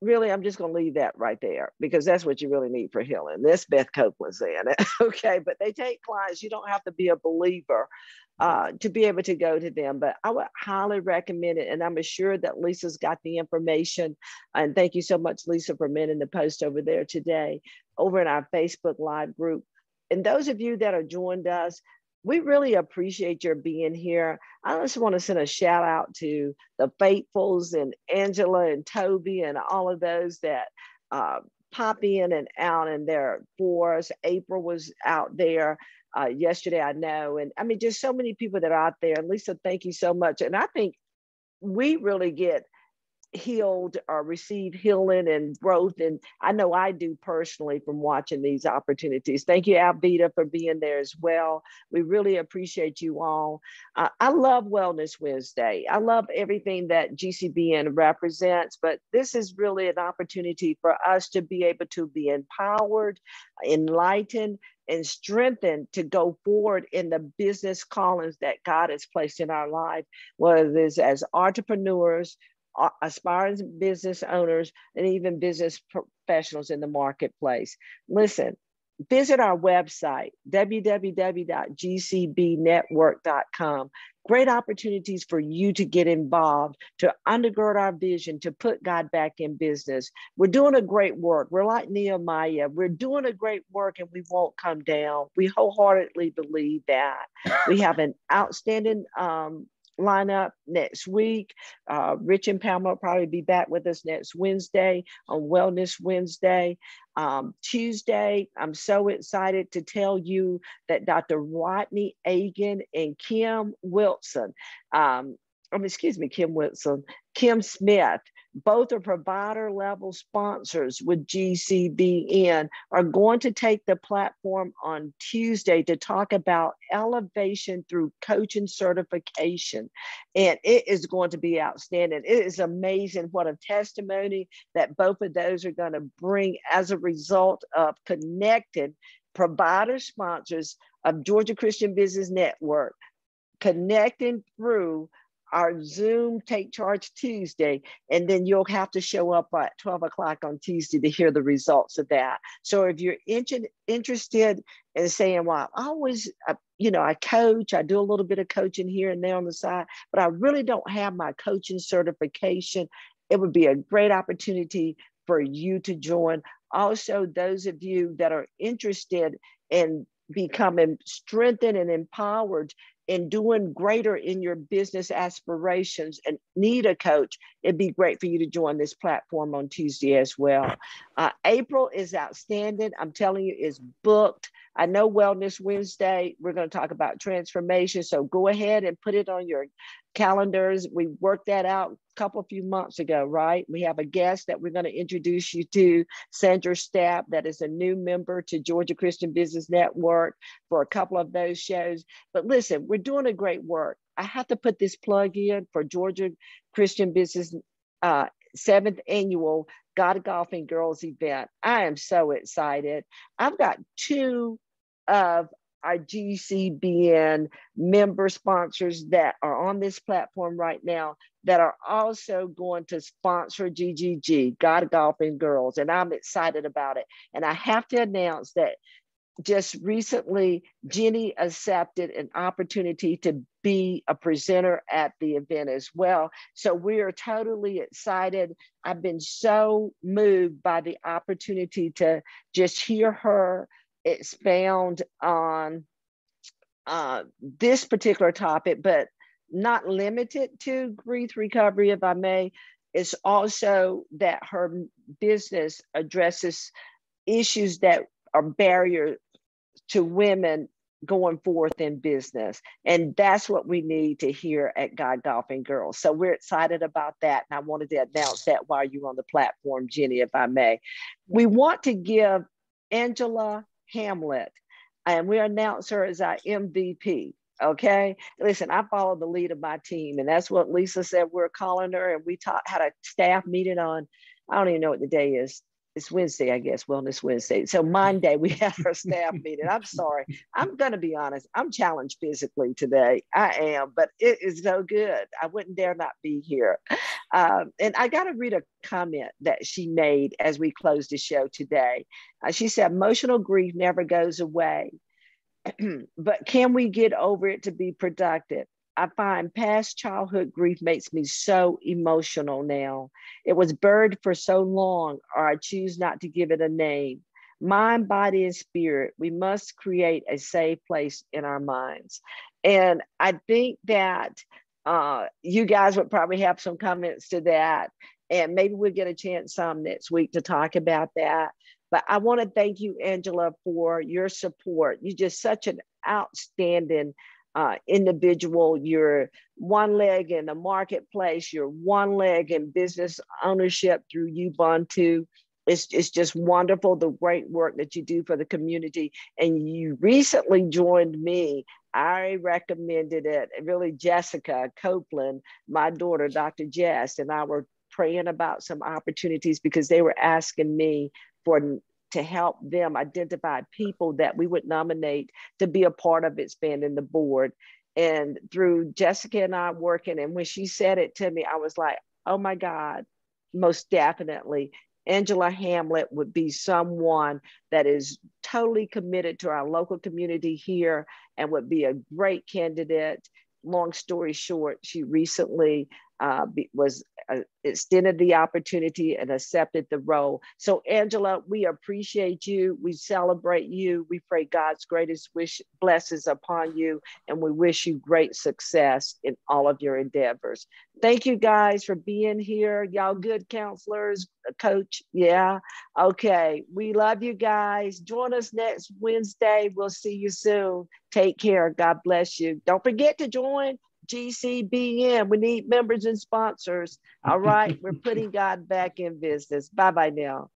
really, I'm just going to leave that right there because that's what you really need for healing. This Beth Copeland's in it. [LAUGHS] okay. But they take clients, you don't have to be a believer uh, to be able to go to them. But I would highly recommend it. And I'm assured that Lisa's got the information. And thank you so much, Lisa, for mentioning the post over there today, over in our Facebook Live group. And those of you that are joined us, we really appreciate your being here. I just want to send a shout out to the faithfuls and Angela and Toby and all of those that uh, pop in and out and there for us. April was out there uh, yesterday, I know. And I mean, just so many people that are out there. And Lisa, thank you so much. And I think we really get healed or receive healing and growth. And I know I do personally from watching these opportunities. Thank you, Alvita, for being there as well. We really appreciate you all. Uh, I love Wellness Wednesday. I love everything that GCBN represents, but this is really an opportunity for us to be able to be empowered, enlightened, and strengthened to go forward in the business callings that God has placed in our life, whether it's as entrepreneurs, aspiring business owners, and even business professionals in the marketplace. Listen, visit our website, www.gcbnetwork.com. Great opportunities for you to get involved, to undergird our vision, to put God back in business. We're doing a great work. We're like Nehemiah. We're doing a great work and we won't come down. We wholeheartedly believe that. We have an outstanding um, lineup next week. Uh, Rich and Pamela will probably be back with us next Wednesday on Wellness Wednesday. Um, Tuesday, I'm so excited to tell you that Dr. Rodney Agan and Kim Wilson, um, um, excuse me, Kim Wilson, Kim Smith, both are provider level sponsors with GCBN, are going to take the platform on Tuesday to talk about elevation through coaching certification. And it is going to be outstanding. It is amazing what a testimony that both of those are going to bring as a result of connected provider sponsors of Georgia Christian Business Network, connecting through our Zoom Take Charge Tuesday, and then you'll have to show up at 12 o'clock on Tuesday to hear the results of that. So if you're in- interested in saying, well, I always, uh, you know, I coach, I do a little bit of coaching here and there on the side, but I really don't have my coaching certification, it would be a great opportunity for you to join. Also, those of you that are interested in becoming strengthened and empowered in doing greater in your business aspirations and need a coach, it'd be great for you to join this platform on Tuesday as well. Uh, April is outstanding. I'm telling you, is booked. I know Wellness Wednesday, we're going to talk about transformation. So go ahead and put it on your calendars. We worked that out a couple few months ago, right? We have a guest that we're going to introduce you to, Sandra Stapp, that is a new member to Georgia Christian Business Network for a couple of those shows. But listen, we're doing a great work. I have to put this plug in for Georgia Christian Business uh, seventh annual God Golfing Girls event. I am so excited. I've got two of our GCBN member sponsors that are on this platform right now that are also going to sponsor GGG, God Golfing Girls. And I'm excited about it. And I have to announce that just recently, Jinnie accepted an opportunity to be a presenter at the event as well. So we are totally excited. I've been so moved by the opportunity to just hear her expound on uh, this particular topic, but not limited to grief recovery, if I may. It's also that her business addresses issues that are barriers to women going forth in business. And that's what we need to hear at God Golfing Girls. So we're excited about that. And I wanted to announce that while you're on the platform, Jinnie, if I may. We want to give Angela Hamlet, and we announce her as our MVP. Okay. Listen, I follow the lead of my team, and that's what Lisa said. We're calling her, and we taught, had a staff meeting on, I don't even know what the day is, it's Wednesday, I guess, Wellness Wednesday. So Monday we have our staff [LAUGHS] meeting. I'm sorry. I'm going to be honest. I'm challenged physically today. I am, but it is so good. I wouldn't dare not be here. Um, and I got to read a comment that she made as we closed the show today. Uh, she said, emotional grief never goes away. [CLEARS THROAT] but can we get over it to be productive? I find past childhood grief makes me so emotional now. It was buried for so long, or I choose not to give it a name. Mind, body, and spirit, we must create a safe place in our minds. And I think that uh, you guys would probably have some comments to that. And maybe we'll get a chance some next week to talk about that. But I want to thank you, Angela, for your support. You're just such an outstanding uh, individual, you're one leg in the marketplace, you're one leg in business ownership through Ubuntu. It's, it's just wonderful the great work that you do for the community. And you recently joined me. I recommended it. Really, Jessica Copeland, my daughter, Dr. Jess, and I were praying about some opportunities because they were asking me for to help them identify people that we would nominate to be a part of expanding the board. And through Jessica and I working, and when she said it to me, I was like, oh my God, most definitely. Angela Hamlet would be someone that is totally committed to our local community here and would be a great candidate. Long story short, she recently uh, was uh, extended the opportunity and accepted the role. So, Angela, we appreciate you. We celebrate you. We pray God's greatest wish blessings upon you, and we wish you great success in all of your endeavors. Thank you guys for being here. Y'all good counselors, coach. Yeah. Okay. We love you guys. Join us next Wednesday. We'll see you soon. Take care. God bless you. Don't forget to join GCBN. We need members and sponsors. All right. We're [LAUGHS] putting God back in business. Bye bye now.